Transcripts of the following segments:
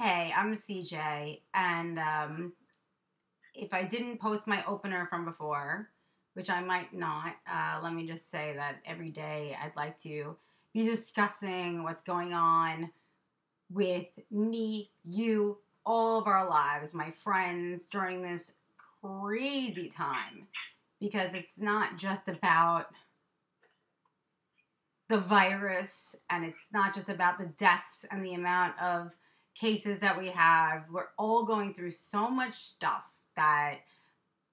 Hey, I'm CJ, and um, if I didn't post my opener from before, which I might not, uh, let me just say that every day I'd like to be discussing what's going on with me, you, all of our lives, my friends during this crazy time. Because it's not just about the virus and it's not just about the deaths and the amount of cases that we have. We're all going through so much stuff that,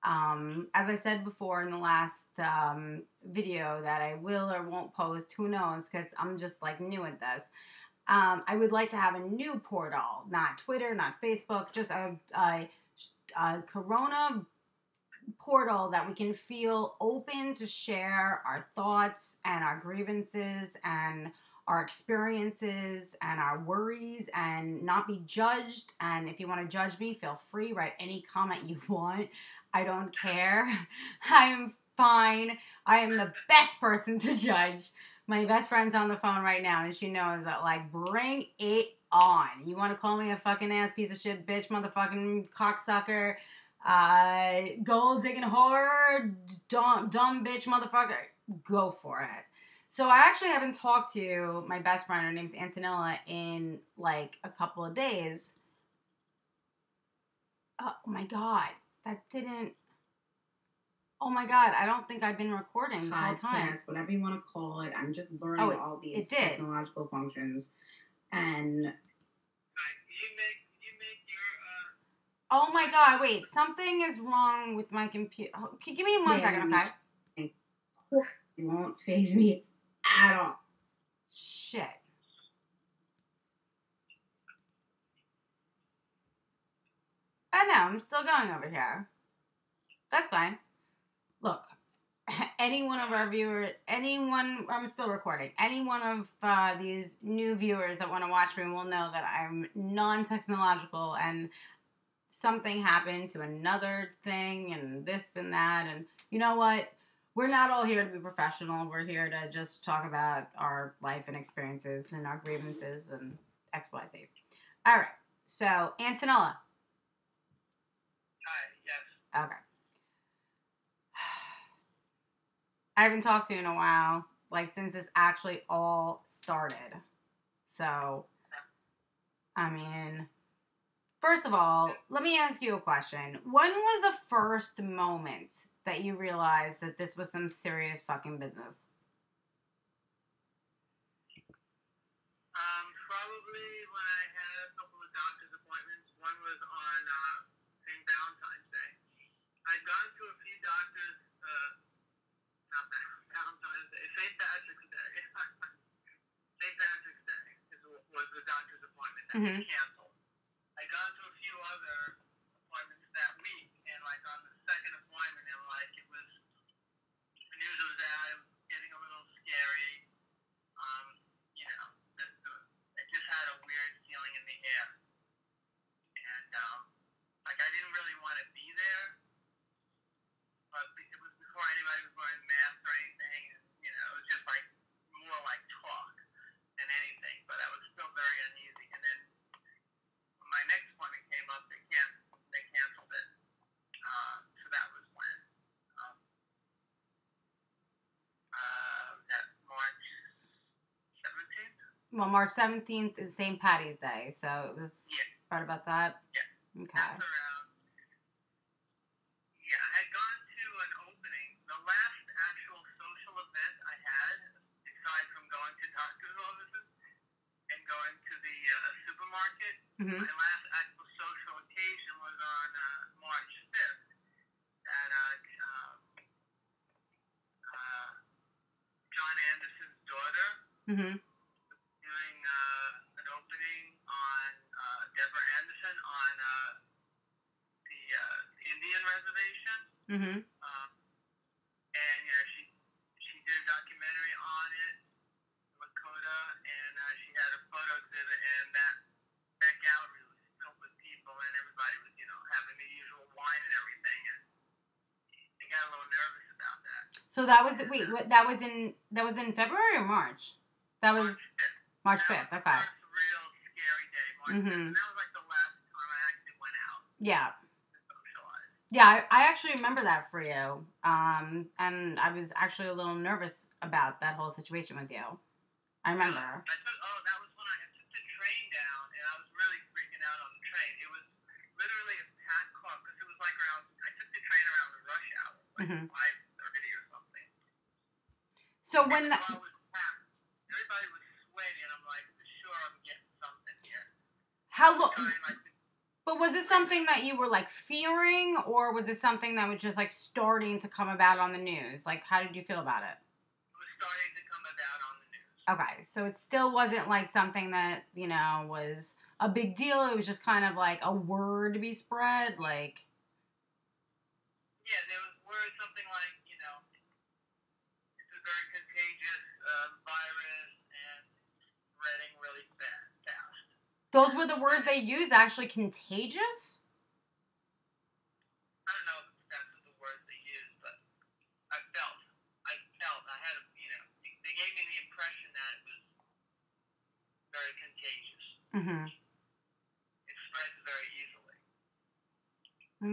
um, as I said before in the last um, video, that I will or won't post, who knows, because I'm just like new at this. Um, I would like to have a new portal, not Twitter, not Facebook, just a, a, a Corona portal that we can feel open to share our thoughts and our grievances and our experiences and our worries and not be judged. And if you want to judge me, feel free, write any comment you want. I don't care. I am fine. I am the best person to judge. My best friend's on the phone right now, and she knows that, like, bring it on. You want to call me a fucking ass piece of shit, bitch, motherfucking cocksucker, uh, gold digging whore, dumb, dumb bitch, motherfucker? Go for it. So I actually haven't talked to my best friend. Her name's Antonella in like a couple of days. Oh my god, that didn't. Oh my god, I don't think I've been recording this whole time. whatever you want to call it. I'm just learning Oh, it- all these it did. technological functions. And you make you make your uh Oh my god, wait, something is wrong with my computer. Give me one Yeah, second, okay? it won't phase me at all. Shit. I know, I'm still going over here. That's fine. Look, any one of our viewers, anyone, I'm still recording, any one of uh, these new viewers that want to watch me will know that I'm non technological and something happened to another thing and this and that. And you know what? We're not all here to be professional. We're here to just talk about our life and experiences and our grievances and XYZ. All right. So, Antonella. hi, yes. Okay. I haven't talked to you in a while, like since this actually all started. So, I mean, first of all, let me ask you a question. When was the first moment that you realized that this was some serious fucking business? Um, probably when I had a couple of doctor's appointments. One was on uh, St. Valentine's Day. I'd gone to a few doctors, uh, not Valentine's Day, St. Patrick's Day. St. Patrick's Day is, was the doctor's appointment that Mhm. was canceled. I'd gone to a few other appointments that week, and like on the second appointment, it like it was the news was out, it was getting a little scary. Um, you know, the, the, it just had a weird feeling in the air. And, um, like, I didn't really want to be there, but be- it was before anybody was wearing masks or anything, and, you know, it was just like more like talk than anything, but I was still very uneasy. And then when my next appointment came up, they, can- they canceled it. Uh, so that was when. Um, uh, that March 17th? Well, March 17th is St. Patty's Day, so it was Yeah. right about that? Yeah. Okay. That's around. Yeah, I had gone to an opening. The last actual social event I had, aside from going to doctor's offices and going to the uh, supermarket, hmm my last actual social occasion was on uh, March 5th at uh, um, uh, John Anderson's daughter hmm reservation, hmm um, and you know she she did a documentary on it, Lakota, and uh, she had a photo exhibit, and that that gallery was filled with people, and everybody was you know having the usual wine and everything, and I got a little nervous about that. So that was wait, what, that was in that was in February or March? That was March 5th. 5th. was Okay. the first real scary day, March 5th. Mhm. And that was like the Yeah. to socialize. Yeah, I, I actually remember that for you. Um, and I was actually a little nervous about that whole situation with you. I remember. I took, oh, that was when I, I took the train down, and I was really freaking out on the train. It was literally a packed car because it was like around. I took the train around the rush hour, like Mhm. five thirty or something. So when the car was packed. Everybody was sweaty, and I'm like, sure, I'm getting something here. how long? Like, But was it something that you were like fearing, or was it something that was just like starting to come about on the news? Like, how did you feel about it? was starting to come about on the news. Okay, so it still wasn't like something that you know was a big deal. It was just kind of like a word to be spread. Like, Yeah, there was word something like, you know, it's a very contagious uh, virus and spreading really fast. fast. Those were the words they used. Actually, contagious. I don't know if that's the words they used, but I felt, I felt, I had, a, you know, they gave me the impression that it was very contagious. Mm-hmm. It spreads very easily.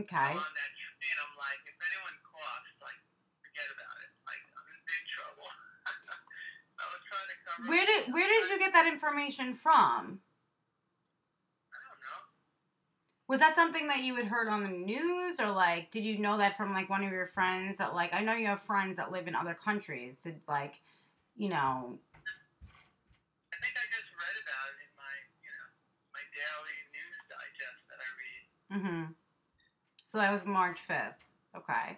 Okay. I'm on that train, I'm like, if anyone coughs, like, forget about it. Like, I'm in big trouble. I was trying to cover. Where did where did you get that information from? I don't know. Was that something that you had heard on the news, or like did you know that from like one of your friends that like I know you have friends that live in other countries? Did like, you know, I think I just read about it in my, you know, my daily news digest that I read. Mm-hmm. So that was March fifth. Okay.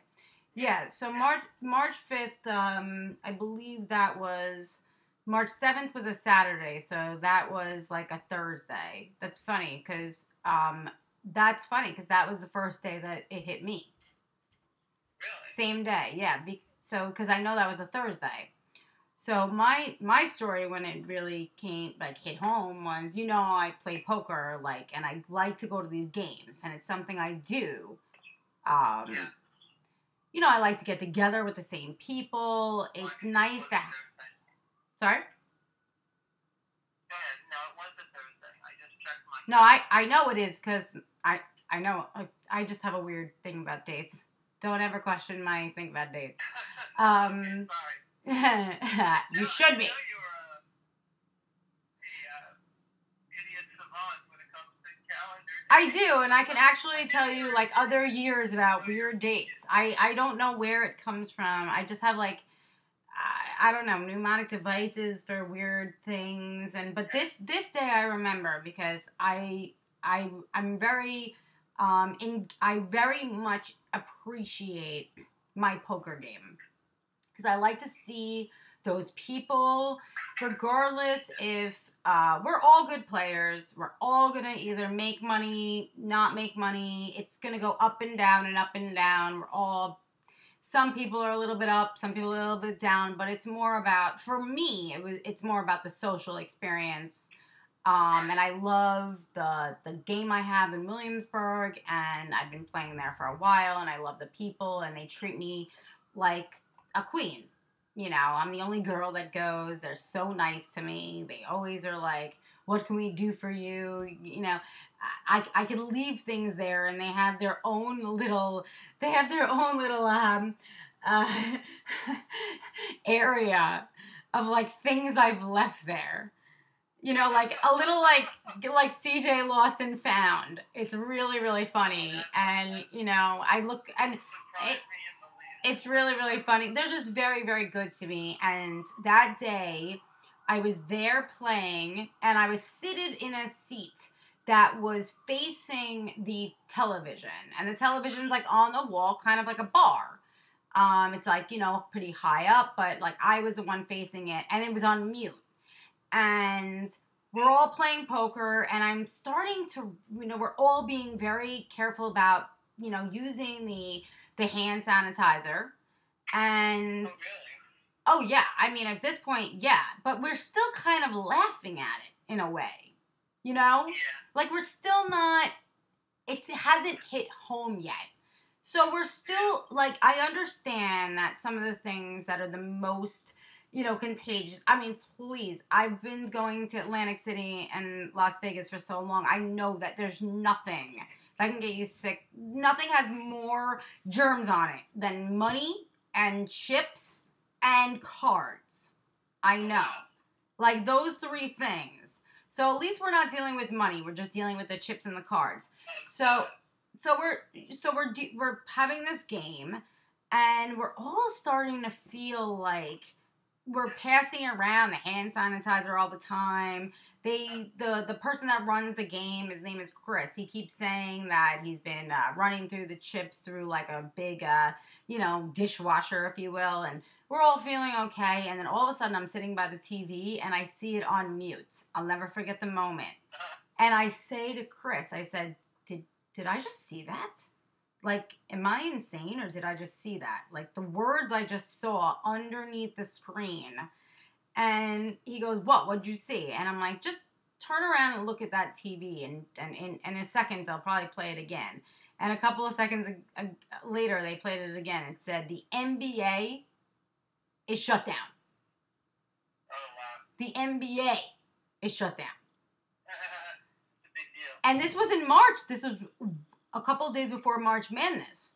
Yeah. So March March fifth. Um, I believe that was March seventh was a Saturday. So that was like a Thursday. That's funny because um, that's funny because that was the first day that it hit me. Really? Same day. Yeah. Be- so because I know that was a Thursday. So my my story when it really came like hit home was you know I play poker like and I like to go to these games and it's something I do. Um, Yeah. You know I like to get together with the same people. It's nice think it was to. a Thursday. Sorry. No, it was a Thursday. I just checked my. No, I I know it is because I I know I, I just have a weird thing about dates. Don't ever question my thing about dates. Um, sorry. you should be. know you're a, a idiot savant when it comes to calendars. I do, and I can actually tell you like other years about weird dates. I I don't know where it comes from. I just have like I, I don't know mnemonic devices for weird things, and but this this day I remember because I I I'm very um in I very much appreciate my poker game because I like to see those people, regardless if uh, we're all good players. We're all gonna either make money, not make money. It's gonna go up and down and up and down. We're all. Some people are a little bit up, some people a little bit down, but it's more about for me. It was. It's more about the social experience. Um, and I love the the game I have in Williamsburg, and I've been playing there for a while, and I love the people, and they treat me like a queen. You know, I'm the only girl that goes. They're so nice to me. They always are like, "What can we do for you?" You know, I I could leave things there, and they have their own little. They have their own little um, uh, area of like things I've left there. You know, like a little like like CJ Lost and Found. It's really really funny, and you know, I look and least. it's really really funny. They're just very very good to me. And that day i was there playing and i was seated in a seat that was facing the television. And the television's like on the wall kind of like a bar. Um it's like you know pretty high up but like i was the one facing it and it was on mute and we're all playing poker and i'm starting to you know we're all being very careful about you know using the the hand sanitizer. And Oh, really? oh yeah. I mean at this point yeah. But we're still kind of laughing at it in a way you know? Yeah. like we're still not it hasn't hit home yet. So we're still like i understand that some of the things that are the most you know contagious i mean please i've been going to atlantic city and las vegas for so long i know that there's nothing that can get you sick. Nothing has more germs on it than money and chips and cards. I know. Like those three things. So at least we're not dealing with money. We're just dealing with the chips and the cards. So so we're so we're we're having this game and we're all starting to feel like we're passing around the hand sanitizer all the time. They the the person that runs the game, his name is Chris. He keeps saying that he's been uh, running through the chips through like a big, uh, you know, dishwasher, if you will, and we're all feeling okay. And then all of a sudden, I'm sitting by the TV and I see it on mute. I'll never forget the moment. And I say to Chris, I said, "Did did I just see that?" Like am i insane or did i just see that? Like the words i just saw underneath the screen. And he goes what? What'd you see? And i'm like just turn around and look at that tv and and in, in a second they'll probably play it again. And a couple of seconds later they played it again it said the nba is shut down. Oh the nba is shut down. It's a big deal. and this was in march. This was a couple days before March Madness,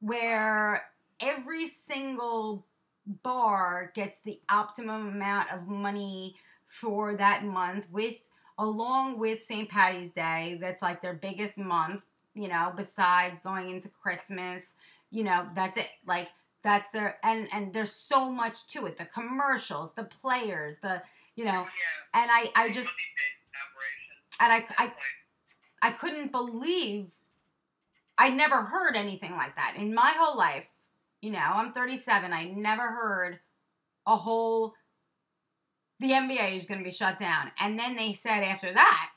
where every single bar gets the optimum amount of money for that month with along with St. Patty's Day that's like their biggest month, you know, besides going into Christmas, you know, that's it. Like that's their and and there's so much to it. The commercials, the players, the you know, yeah. and I I just a big operation. and I I. I couldn't believe I never heard anything like that in my whole life. You know, I'm 37. I never heard a whole the NBA is going to be shut down. And then they said after that,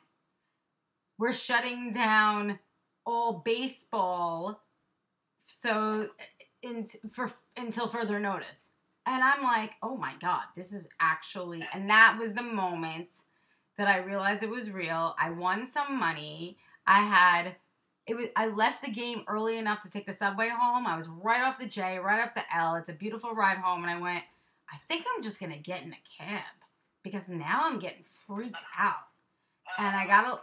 we're shutting down all baseball so in, for until further notice. And I'm like, "Oh my god, this is actually..." And that was the moment that I realized it was real. I won some money. I had it was I left the game early enough to take the subway home. I was right off the J, right off the L. It's a beautiful ride home and I went, I think I'm just going to get in a cab because now I'm getting freaked out. And I got a-.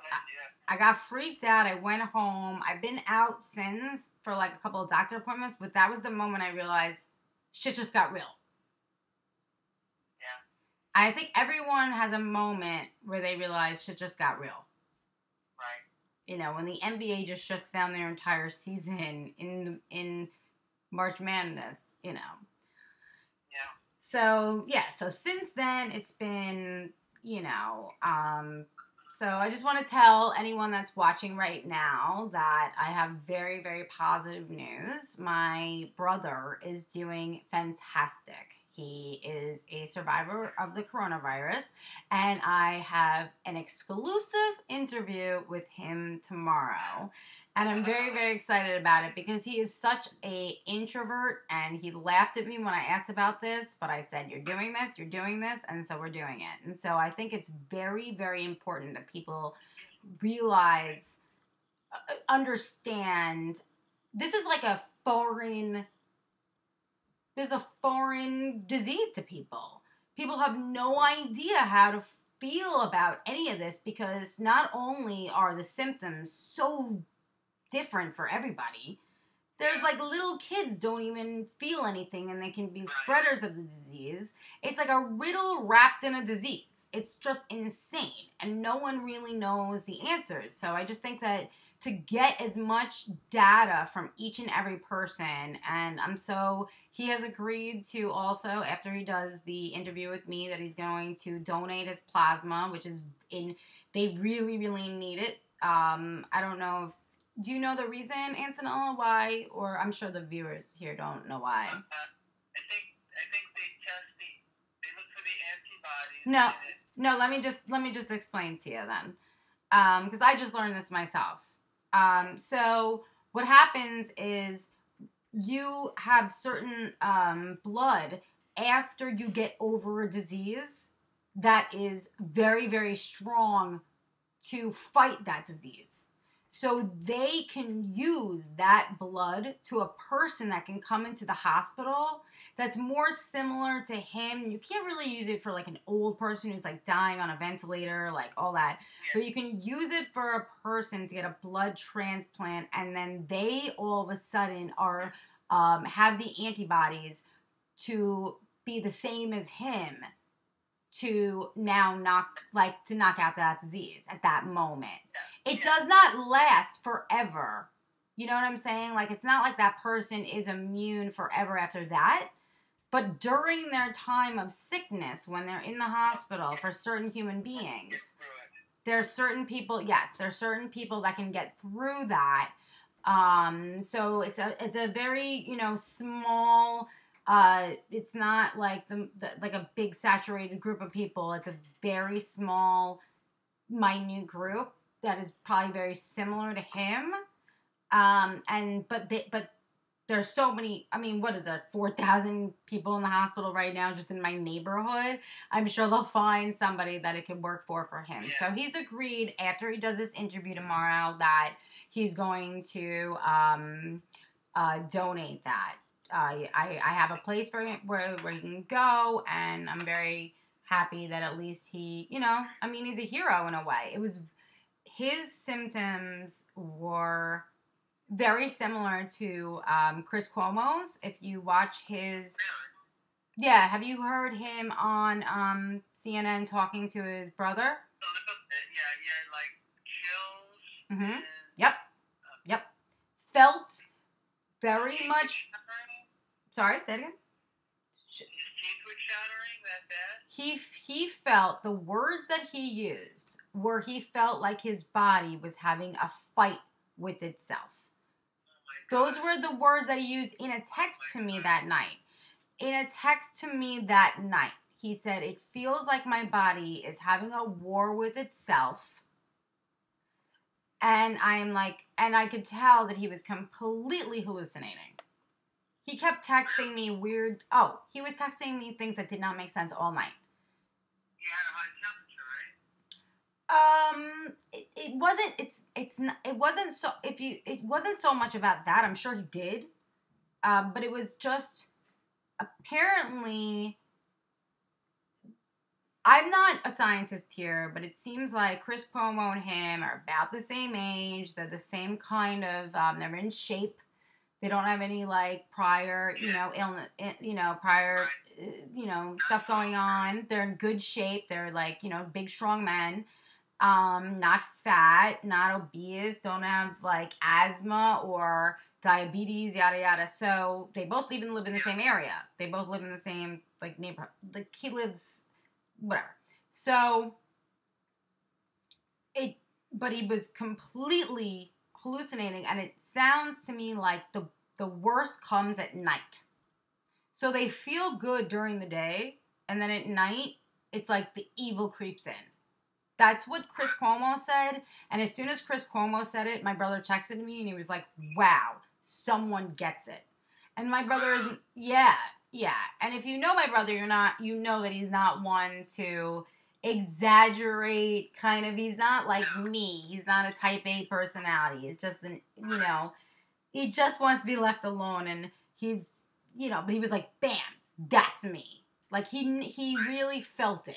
I got freaked out. I went home. I've been out since for like a couple of doctor appointments, but that was the moment I realized shit just got real. Yeah. I think everyone has a moment where they realize shit just got real. You know, when the NBA just shuts down their entire season in in March Madness, you know. Yeah. So yeah, so since then it's been, you know, um, so I just want to tell anyone that's watching right now that I have very, very positive news. My brother is doing fantastic. He is a survivor of the coronavirus, and I have an exclusive interview with him tomorrow. And I'm very, very excited about it because he is such a introvert and he laughed at me when I asked about this, but I said, You're doing this, you're doing this, and so we're doing it. And so I think it's very, very important that people realize, uh, understand this is like a foreign there's a foreign disease to people. People have no idea how to feel about any of this because not only are the symptoms so different for everybody, there's like little kids don't even feel anything and they can be spreaders of the disease. It's like a riddle wrapped in a disease. It's just insane and no one really knows the answers. So I just think that to get as much data from each and every person and I'm so he has agreed to also after he does the interview with me that he's going to donate his plasma which is in they really really need it um i don't know if do you know the reason antonella why or i'm sure the viewers here don't know why Uh, I think I think they test the they look for the antibodies. No. no let me just let me just explain to you then um because i just learned this myself um so what happens is you have certain um blood after you get over a disease that is very very strong to fight that disease so they can use that blood to a person that can come into the hospital that's more similar to him. You can't really use it for like an old person who's like dying on a ventilator, like all that. But you can use it for a person to get a blood transplant, and then they all of a sudden are um, have the antibodies to be the same as him to now knock like to knock out that disease at that moment. It does not last forever. You know what I'm saying? Like it's not like that person is immune forever after that. But during their time of sickness, when they're in the hospital for certain human beings, through it. there are certain people yes there are certain people that can get through that um so it's a it's a very you know small uh it's not like the, the like a big saturated group of people it's a very small minute group that is probably very similar to him um and but they but there's so many i mean what is it 4000 people in the hospital right now just in my neighborhood I'm sure they'll find somebody that it can work for for him. Yeah. So he's agreed after he does this interview tomorrow that he's going to um, uh, donate that. Uh, I, I have a place for him where, where he can go, and I'm very happy that at least he, you know, I mean, he's a hero in a way. It was his symptoms were very similar to um, Chris Cuomo's. If you watch his yeah, have you heard him on um, CNN talking to his brother? A little bit, yeah, yeah, like chills. Mm-hmm. Yep. Yep. Felt very much. shattering? Sorry, say it again. His teeth were shattering that bad? He he felt the words that he used were he felt like his body was having a fight with itself. Those were the words that he used in a text to me that night. In a text to me that night, he said, It feels like my body is having a war with itself. And I'm like, and I could tell that he was completely hallucinating. He kept texting me weird. Oh, he was texting me things that did not make sense all night had a high temperature, right? Um, it, it wasn't. It's it's not. It wasn't so. If you, it wasn't so much about that. I'm sure he did. Um, but it was just apparently. I'm not a scientist here, but it seems like Chris Cuomo and him are about the same age. They're the same kind of. Um, they're in shape. They don't have any like prior, you know, illness, you know, prior, uh, you know, stuff going on. They're in good shape. They're like, you know, big, strong men um not fat not obese don't have like asthma or diabetes yada yada. So they both even live in the same area. They both live in the same like neighborhood like he lives whatever. So it but he was completely hallucinating and it sounds to me like the the worst comes at night. So they feel good during the day and then at night it's like the evil creeps in that's what Chris Cuomo said. And as soon as Chris Cuomo said it, my brother texted me and he was like, wow, someone gets it. And my brother is, yeah, yeah. And if you know my brother, you're not, you know that he's not one to exaggerate, kind of. He's not like me. He's not a type A personality. He's just an, you know, he just wants to be left alone. And he's, you know, but he was like, bam, that's me. Like he, he really felt it.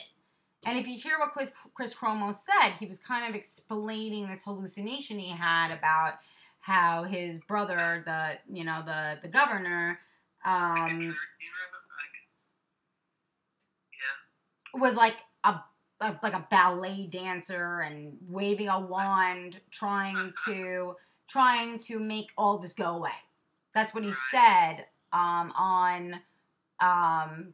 And if you hear what Chris, Chris Cuomo said, he was kind of explaining this hallucination he had about how his brother, the you know the the governor, um, yeah. was like a, a like a ballet dancer and waving a wand, trying to trying to make all this go away. That's what he said um, on um,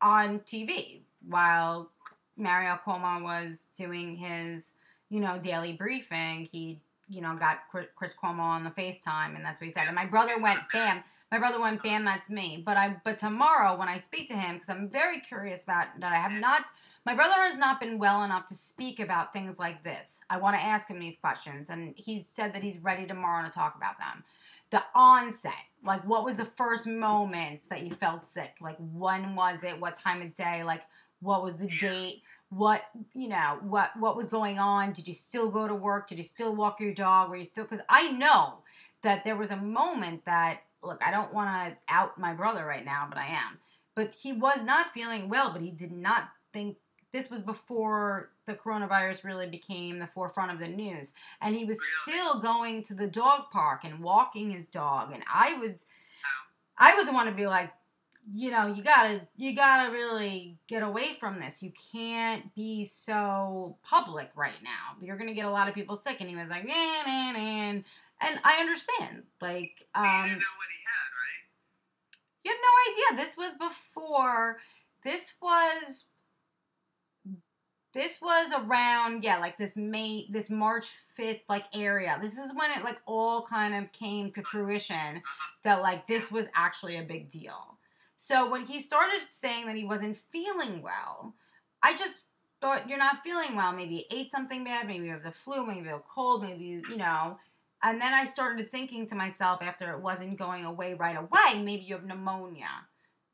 on TV while Mario Cuomo was doing his you know daily briefing. He you know got Chris Cuomo on the FaceTime, and that's what he said. And my brother went bam. My brother went, bam, that's me. But I, but tomorrow when I speak to him, because I'm very curious about that, I have not. My brother has not been well enough to speak about things like this. I want to ask him these questions, and he said that he's ready tomorrow to talk about them. The onset, like what was the first moment that you felt sick? Like when was it? What time of day? Like what was the date? what you know what what was going on? Did you still go to work? Did you still walk your dog? Were you still because i know that there was a moment that look i don't want to out my brother right now but i am. But he was not feeling well but he did not think this was before the coronavirus really became the forefront of the news. And he was still going to the dog park and walking his dog. And i was i was the one to be like you know you gotta you gotta really get away from this you can't be so public right now you're gonna get a lot of people sick and he was like nah, nah, nah. and i understand like um didn't know what he had, right? you had no idea. This was before. This was. This was around yeah, like this May, this March fifth like area. This is when it like all kind of came to fruition that like this was actually a big deal. So when he started saying that he wasn't feeling well, I just thought you're not feeling well. Maybe you ate something bad. Maybe you have the flu. Maybe you're cold. Maybe you you know. And then I started thinking to myself after it wasn't going away right away, maybe you have pneumonia,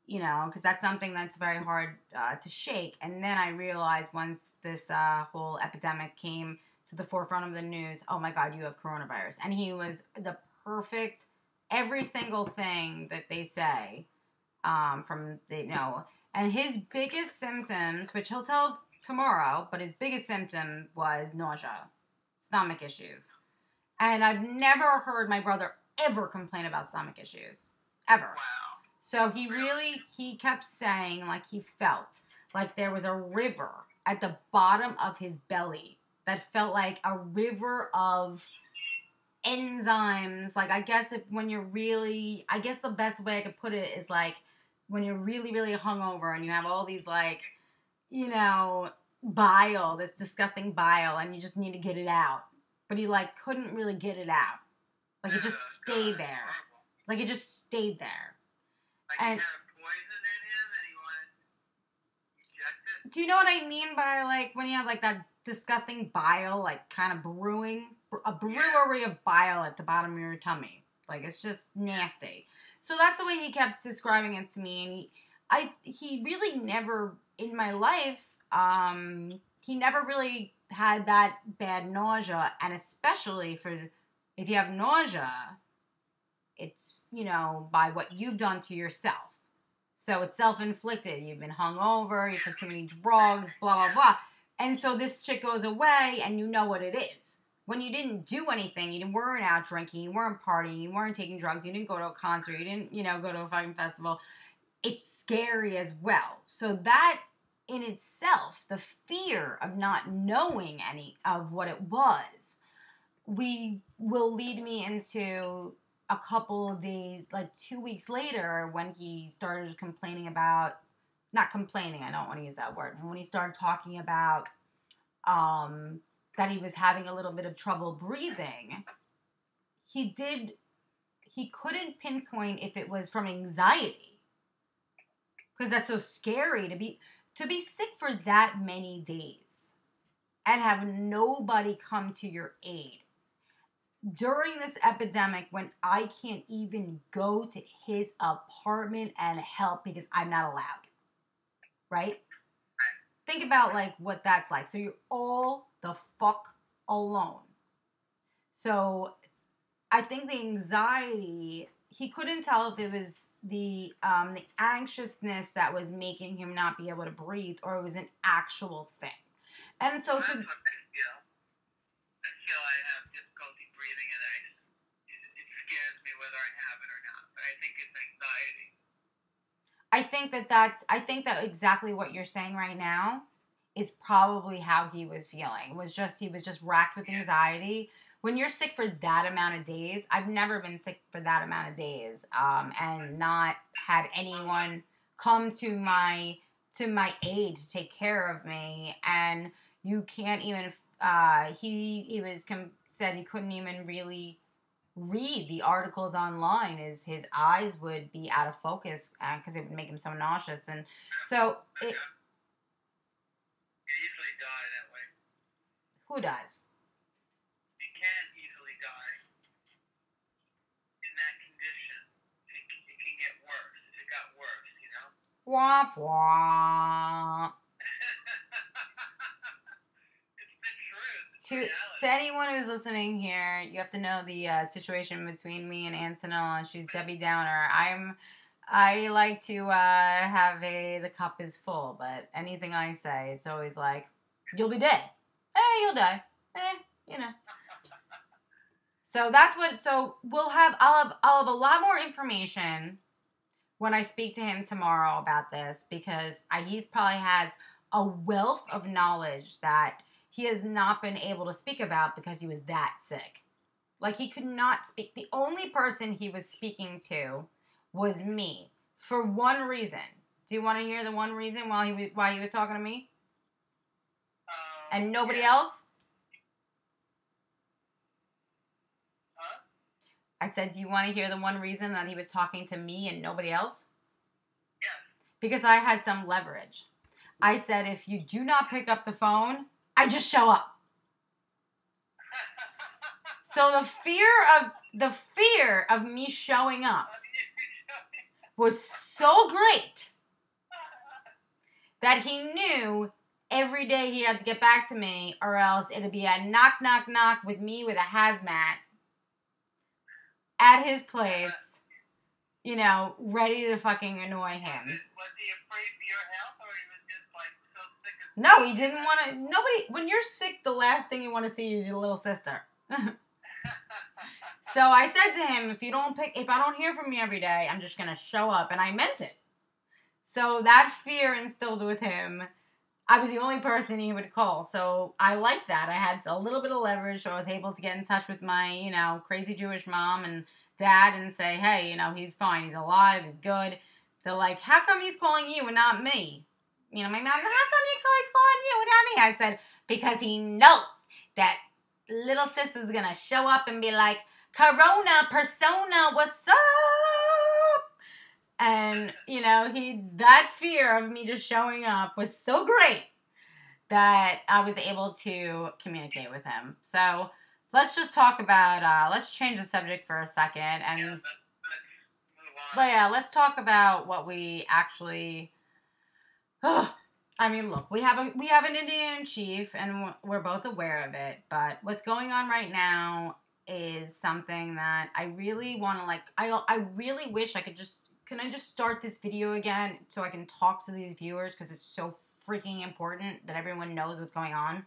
you know, because that's something that's very hard uh, to shake. And then I realized once this uh, whole epidemic came to the forefront of the news, oh my God, you have coronavirus. And he was the perfect, every single thing that they say um, from, the, you know, and his biggest symptoms, which he'll tell tomorrow, but his biggest symptom was nausea, stomach issues. And I've never heard my brother ever complain about stomach issues. Ever. Wow. So he really he kept saying like he felt like there was a river at the bottom of his belly that felt like a river of enzymes. Like I guess if when you're really I guess the best way I could put it is like when you're really, really hungover and you have all these like, you know, bile, this disgusting bile, and you just need to get it out. But he like couldn't really get it out. Like it just stayed there. Like it just stayed there. Like And- he had a poison in him and he wanted to inject it. Do you know what I mean by like when you have like that disgusting bile, like kind of brewing, a brewery of bile at the bottom of your tummy? Like it's just nasty. So that's the way he kept describing it to me, and he, I, he really never in my life, um, he never really had that bad nausea, and especially for if you have nausea, it's you know by what you've done to yourself. So it's self inflicted. You've been hungover, you took too many drugs, blah, blah, blah. And so this shit goes away and you know what it is. When you didn't do anything, you weren't out drinking, you weren't partying, you weren't taking drugs, you didn't go to a concert, you didn't, you know, go to a fucking festival. It's scary as well. So that in itself, the fear of not knowing any of what it was, we will lead me into a couple of days, like two weeks later, when he started complaining about, not complaining, I don't want to use that word, when he started talking about um, that he was having a little bit of trouble breathing, he did, he couldn't pinpoint if it was from anxiety. Because that's so scary to be, to be sick for that many days and have nobody come to your aid during this epidemic when I can't even go to his apartment and help because I'm not allowed. Right? Think about like what that's like. So you're all the fuck alone. So I think the anxiety, he couldn't tell if it was the um the anxiousness that was making him not be able to breathe or it was an actual thing. And so to I have difficulty breathing and I, it, it scares me whether I have it or not. But I think it's anxiety. I think that that's I think that exactly what you're saying right now is probably how he was feeling. Was just he was just racked with anxiety. When you're sick for that amount of days, I've never been sick for that amount of days, um, and not had anyone come to my to my aid to take care of me. And you can't even. Uh, he he was com- said he couldn't even really read the articles online is his eyes would be out of focus uh, because it would make him so nauseous and so it, You usually die that way. who dies You can easily die in that condition. It, it can get worse it got worse, you know? womp womp to to anyone who's listening here, you have to know the uh, situation between me and Antonella. She's Debbie Downer. I'm I like to uh, have a the cup is full, but anything I say, it's always like you'll be dead. Eh, you'll die. Eh, you know. So that's what. So we'll have. I'll have. I'll have a lot more information when I speak to him tomorrow about this because I, he probably has a wealth of knowledge that he has not been able to speak about because he was that sick. Like he could not speak. The only person he was speaking to was me for one reason. Do you want to hear the one reason while he while he was talking to me Um, and nobody yeah. else? Huh? I said, "Do you want to hear the one reason that he was talking to me and nobody else?" Yes. Because I had some leverage. I said, "If you do not pick up the phone, I just show up." So the fear of the fear of me showing up was so great that he knew every day he had to get back to me or else it'd be a knock knock knock with me with a hazmat at his place you know ready to fucking annoy him Was, he afraid for your health, or he was just like so sick of? No he didn't want to nobody when you're sick the last thing you want to see is your little sister So I said to him, if you don't pick, if I don't hear from you every day, I'm just gonna show up, and I meant it. So that fear instilled with him. I was the only person he would call, so I liked that. I had a little bit of leverage, so I was able to get in touch with my, you know, crazy Jewish mom and dad, and say, hey, you know, he's fine, he's alive, he's good. They're like, how come he's calling you and not me? You know, my mom, how come you call he's calling you and not me? I said, because he knows that little sister's gonna show up and be like, Corona persona, what's up? And you know, he that fear of me just showing up was so great that I was able to communicate with him. So let's just talk about uh let's change the subject for a second and Yeah, let's, let's but yeah, let's talk about what we actually. I mean, look, we have a we have an Indian in chief, and we're both aware of it. But what's going on right now is something that I really want to like. I I really wish I could just. Can I just start this video again so I can talk to these viewers because it's so freaking important that everyone knows what's going on.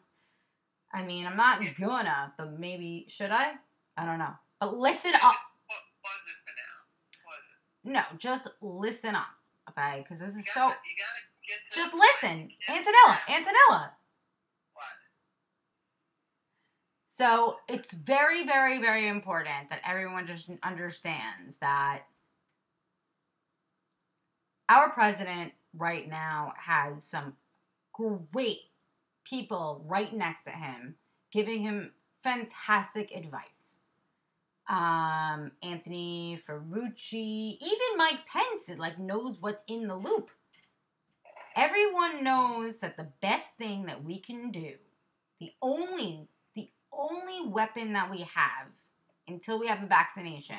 I mean, I'm not gonna, but maybe should I? I don't know. But listen up. What was it for now? Was it? No, just listen up, okay? Because this is so. gotta, you gotta get to Just listen, Antonella, Antonella. What? So it's very, very, very important that everyone just understands that our president right now has some great people right next to him giving him fantastic advice. Um, Anthony Fauci, even Mike Pence, like knows what's in the loop. Everyone knows that the best thing that we can do, the only the only weapon that we have until we have a vaccination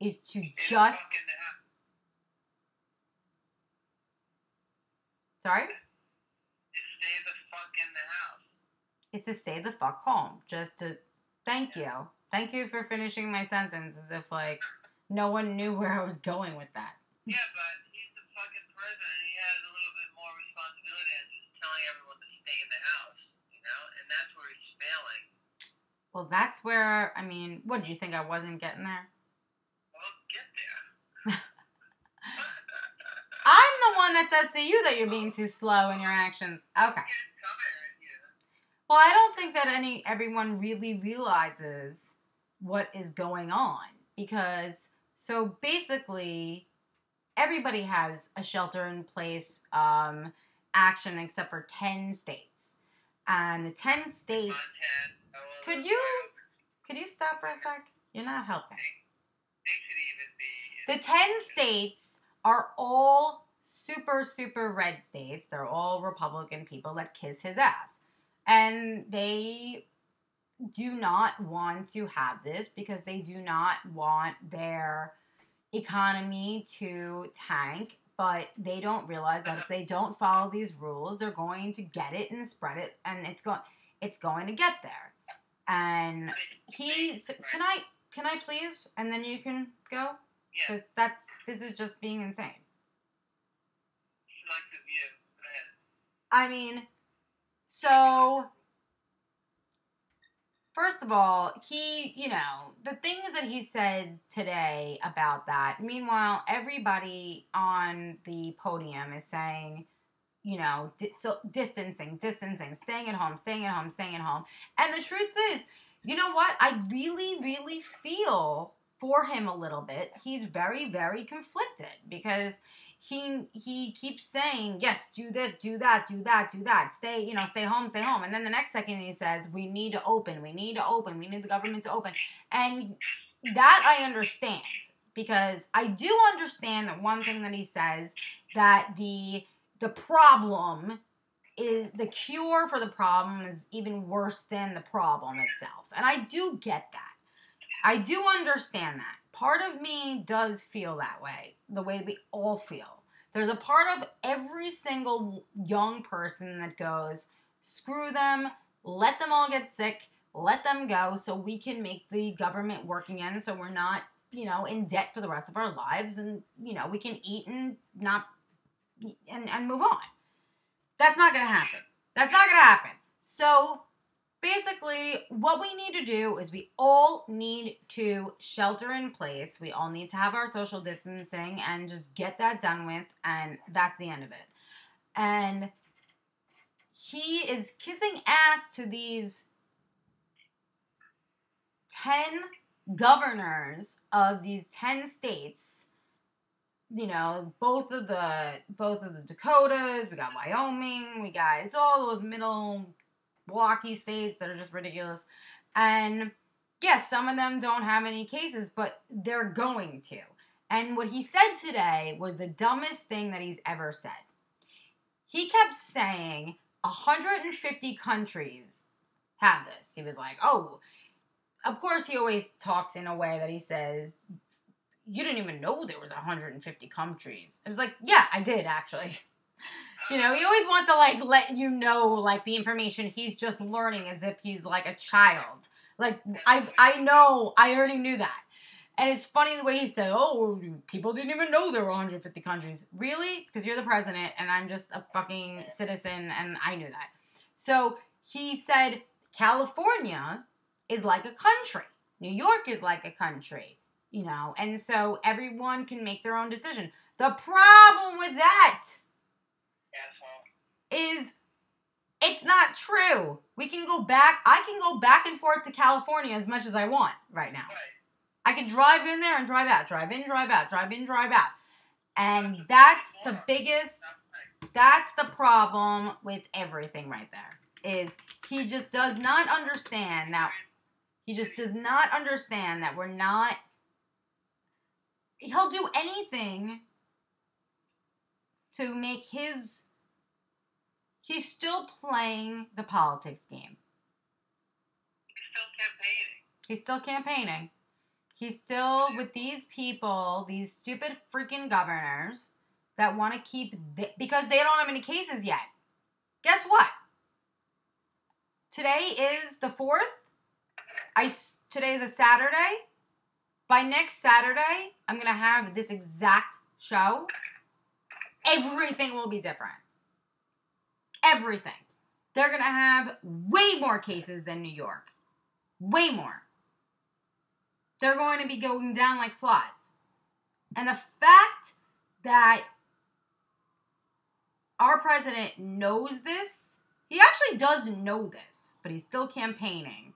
is to just fuck in the sorry? Just stay the fuck in the house. is to stay the fuck home just to thank you. Thank you for finishing my sentence as if like no one knew where i was going with that. Yeah, but he's the fucking president. He has a little bit more than just telling everyone to stay in the house, you know? And that's where he's failing. well that's where i mean what did you think i wasn't getting there Well, get there. i'm the one that says to you that you're being too slow in your actions okay Get coming at you. Well, I don't think that any everyone really realizes what is going on because so basically everybody has a shelter in place um, action except for 10 states. And the 10 states Could oh, you- Could you stop for a sec? You're not helping. They should even be. in The 10 states are all super, super red states. They're all Republican people that kiss his ass. And they do not want to have this because they do not want their economy to tank. But they don't realize that if they don't follow these rules, they're going to get it and spread it. And it's going. it's going to get there. And he's can I can I please and then you can go Yeah, cuz that's this is just being insane. selective view. Go ahead. I mean, so first of all, he, you know, the things that he said today about that. Meanwhile, everybody on the podium is saying, you know, di- so distancing, distancing, staying at home, staying at home, staying at home. And the truth is, you know what? I really, really feel for him a little bit. He's very, very conflicted because he he keeps saying yes do that do that do that do that. Stay you know stay home stay home. And then the next second he says we need to open we need to open we need the government to open. And that i understand because i do understand that one thing that he says that the the problem is the cure for the problem is even worse than the problem itself. And i do get that. I do understand that part of me does feel that way the way we all feel. There's a part of every single young person that goes screw them let them all get sick let them go so we can make the government work again so we're not you know in debt for the rest of our lives and you know we can eat and not and, and move on. That's not gonna happen. That's not gonna happen. So basically what we need to do is we all need to shelter in place. We all need to have our social distancing and just get that done with and that's the end of it. And he is kissing ass to these 10 governors of these 10 states. You know both of the both of the dakotas we got wyoming we got it's all those middle blocky states that are just ridiculous. And yes some of them don't have any cases but they're going to. And what he said today was the dumbest thing that he's ever said. He kept saying 150 countries have this. He was like oh. Of course he always talks in a way that he says you didn't even know there was 150 countries. It was like yeah i did actually you know he always wants to like let you know like the information he's just learning as if he's like a child. Like i i know i already knew that. And it's funny the way he said oh people didn't even know there were 150 countries. Really? Because you're the president and i'm just a fucking citizen and i knew that. So he said california is like a country. New york is like a country. You know? And so everyone can make their own decision. The problem with that. Is it's not true. We can go back. I can go back and forth to California as much as I want right now. I can drive in there and drive out, drive in, drive out, drive in, drive out. And that's the biggest that's the problem with everything right there. Is he just does not understand that he just does not understand that we're not he'll do anything to make his he's still playing the politics game. He's still campaigning. He's still campaigning. He's still with these people, these stupid freaking governors that want to keep because they don't have any cases yet. Guess what? Today is the 4th. I today is a Saturday. By next Saturday, I'm going to have this exact show. Everything will be different. Everything. They're going to have way more cases than New York. Way more. They're going to be going down like flies. And the fact that our president knows this, he actually does know this, but he's still campaigning.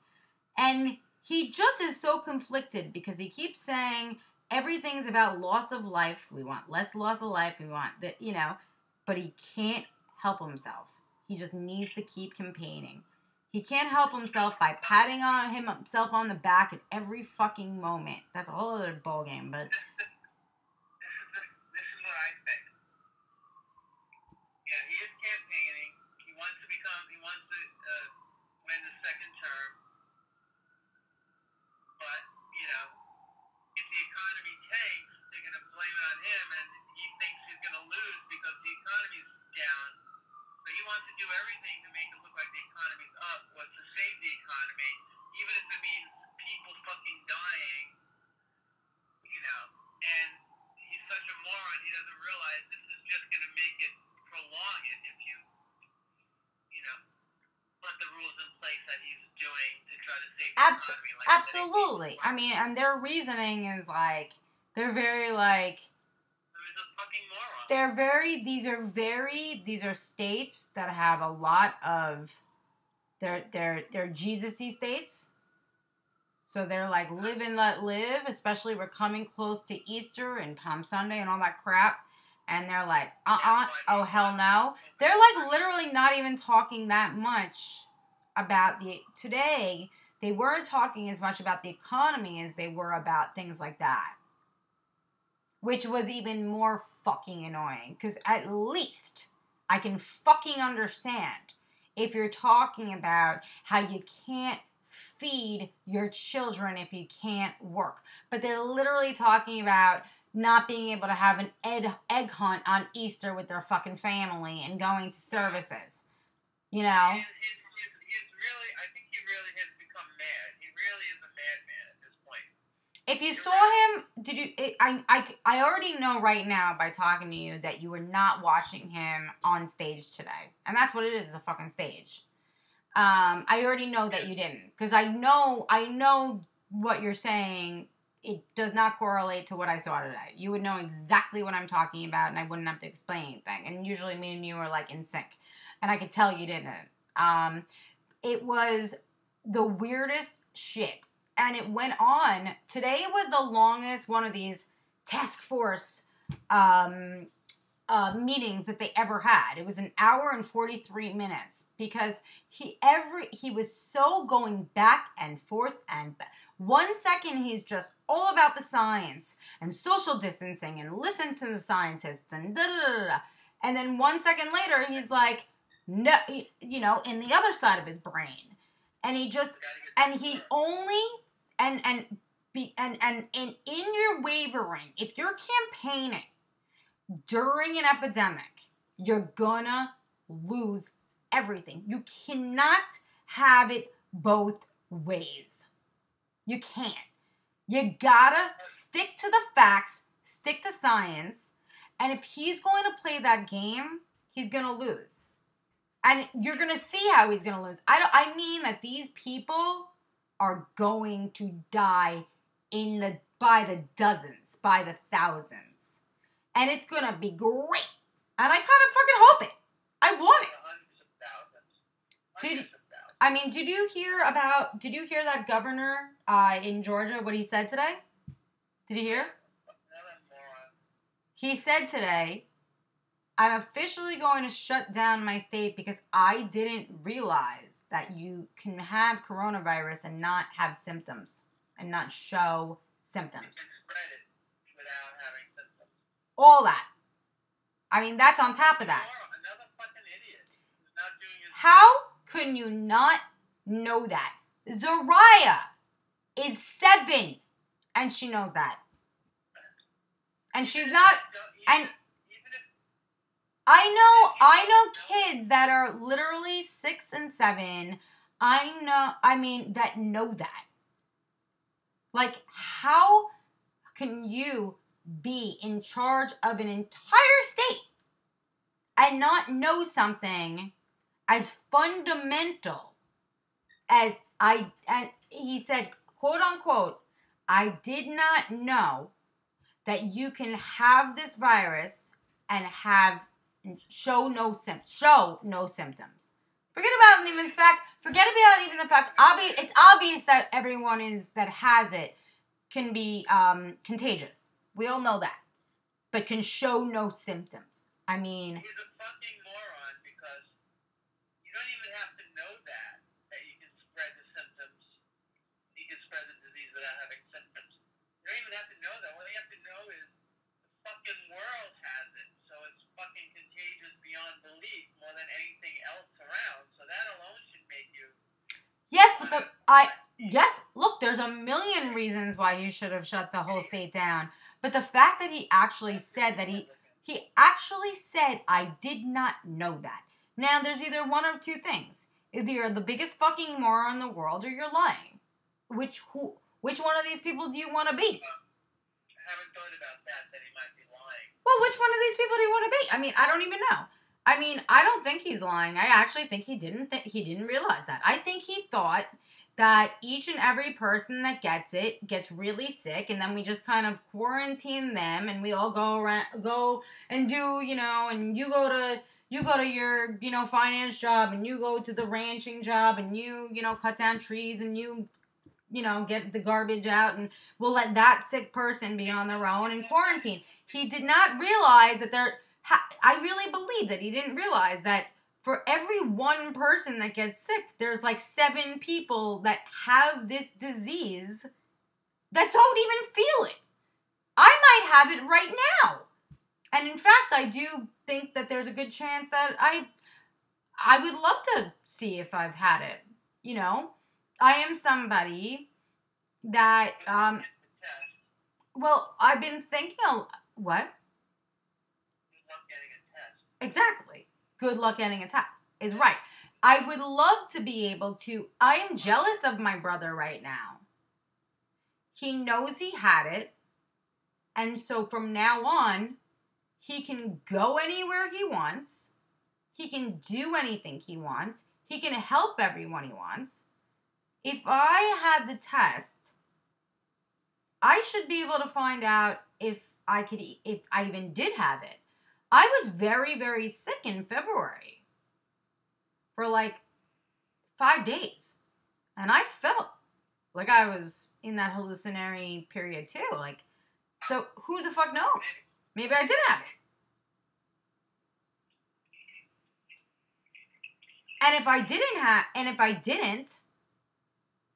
And he just is so conflicted because he keeps saying everything's about loss of life. We want less loss of life. We want that, you know, but he can't help himself. He just needs to keep campaigning. He can't help himself by patting on himself on the back at every fucking moment. That's a whole other ballgame, but This is the, this is what I think. Yeah, he is campaigning. He wants to become. He wants to uh, win the second term. But you know, if the economy tanks, they're going to blame it on him, and he thinks he's going to lose because the economy's down. So he wants to do everything to make it look like the economy's up, was to Like absolutely. I mean, and their reasoning is like they're very like He's a fucking moron. they're very these are very these are states that have a lot of they're they're they're Jesus-y states. So they're like live and let live, especially we're coming close to Easter and Palm Sunday and all that crap. And they're like, uh uh oh hell no. They're like literally not even talking that much about the today. They weren't talking as much about the economy as they were about things like that. Which was even more fucking annoying. Because at least I can fucking understand if you're talking about how you can't feed your children if you can't work. But they're literally talking about not being able to have an egg, egg hunt on Easter with their fucking family and going to services. You know? Really, I think he really. He really is a madman at this point. If you saw him, did you? I, I, I already know right now by talking to you that you were not watching him on stage today, and that's what it is—a fucking stage. Um, I already know that you didn't, because I know, I know what you're saying. It does not correlate to what I saw today. You would know exactly what I'm talking about, and I wouldn't have to explain anything. And usually, me and you are like in sync, and I could tell you didn't. Um, it was the weirdest shit and it went on. Today was the longest one of these task force um, uh, meetings that they ever had. It was an hour and forty three minutes because he every he was so going back and forth and back. One second he's just all about the science and social distancing and listen to the scientists and da da da da. And then one second later he's like, no, you know, in the other side of his brain, and he just The guy to get and he only and and be and and and in your wavering if you're campaigning during an epidemic you're gonna lose everything. You cannot have it both ways. You can't. You gotta stick to the facts stick to science and if he's going to play that game he's gonna lose and you're gonna see how he's gonna lose i don't i mean that these people are going to die in the by the dozens, by the thousands. And it's gonna be great. And I kind of fucking hope it. I want it. hundreds of thousands. Did- Hundreds of thousands. I mean, did you hear about did you hear that governor uh, in Georgia what he said today? Did you hear? He said today, I'm officially going to shut down my state because I didn't realize that you can have coronavirus and not have symptoms and not show symptoms. can spread it without having symptoms. All that. I mean, that's on top of that. Moron. Another fucking idiot who's not doing his How can you not know that? Zariah is seven, and she knows that. And she's not. And- I know. I know kids that are literally six and seven. I know. I mean, that know that. Like, how can you be in charge of an entire state and not know something as fundamental as I and he said, quote unquote, I did not know that you can have this virus and have show no symptoms. Show no symptoms. Forget about even the fact. Forget about even the fact. Obvious. It's obvious that everyone is that has it can be um, contagious. We all know that, but can show no symptoms. I mean, He's a fucking moron because you don't even have to know that that you can spread the symptoms. You can spread the disease without having symptoms. You don't even have to know that. All you have to know is the fucking world has it, so it's fucking contagious beyond belief more than anything else around. So that alone should make you. yes, but the I yes. Look, there's a million reasons why you should have shut the whole state down. But the fact that he actually said that he He actually said, I did not know that. Now, there's either one of two things. Either you're the biggest fucking moron in the world or you're lying. Which who which one of these people do you want to be? I haven't thought about that. That he might be lying. Well, which one of these people do you want to be? I mean, I don't even know. I mean, I don't think he's lying. I actually think he didn't think he didn't realize that. I think he thought that each and every person that gets it gets really sick and then we just kind of quarantine them and we all go around go and do you know and you go to you go to your you know finance job and you go to the ranching job and you you know cut down trees and you you know get the garbage out and we'll let that sick person be on their own in quarantine. He did not realize that there i really believe that he didn't realize that for every one person that gets sick, there's like seven people that have this disease that don't even feel it. I might have it right now. And in fact, I do think that there's a good chance that I I would love to see if I've had it. You know, I am somebody that um well, I've been thinking a, what? Exactly good luck getting a test is right. I would love to be able to. I am jealous of my brother right now. He knows he had it. And so from now on, he can go anywhere he wants. He can do anything he wants. He can help everyone he wants. If I had the test, I should be able to find out if I could if I even did have it. I was very, very sick in February for like five days. And I felt like I was in that hallucinatory period too. Like, so who the fuck knows? Maybe I did have it. And if I didn't have, and if I didn't,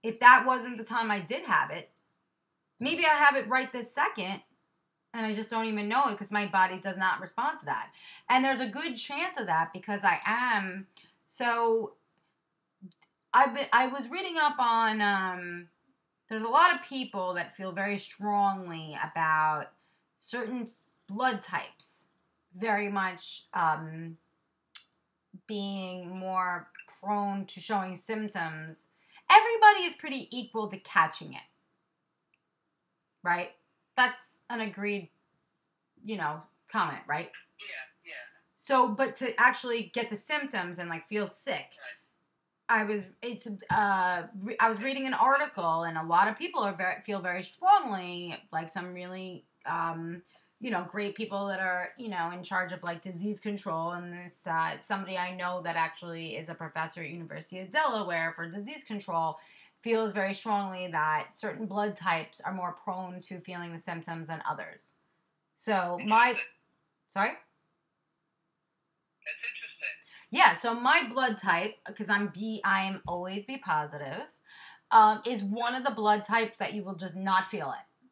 if that wasn't the time I did have it, maybe I have it right this second and I just don't even know it because my body does not respond to that. And there's a good chance of that because I am. So I've been, I was reading up on um, there's a lot of people that feel very strongly about certain blood types very much um, being more prone to showing symptoms. Everybody is pretty equal to catching it. Right? That's an agreed, you know, comment, right? Yeah, yeah. So, but to actually get the symptoms and like feel sick, I was it's uh re- I was reading an article and a lot of people are very feel very strongly like some really um you know great people that are you know in charge of like disease control and this uh, somebody I know that actually is a professor at University of Delaware for disease control feels very strongly that certain blood types are more prone to feeling the symptoms than others. So my sorry? That's interesting. Yeah, so my blood type, because I'm B, I am always B positive, um, is one of the blood types that you will just not feel it.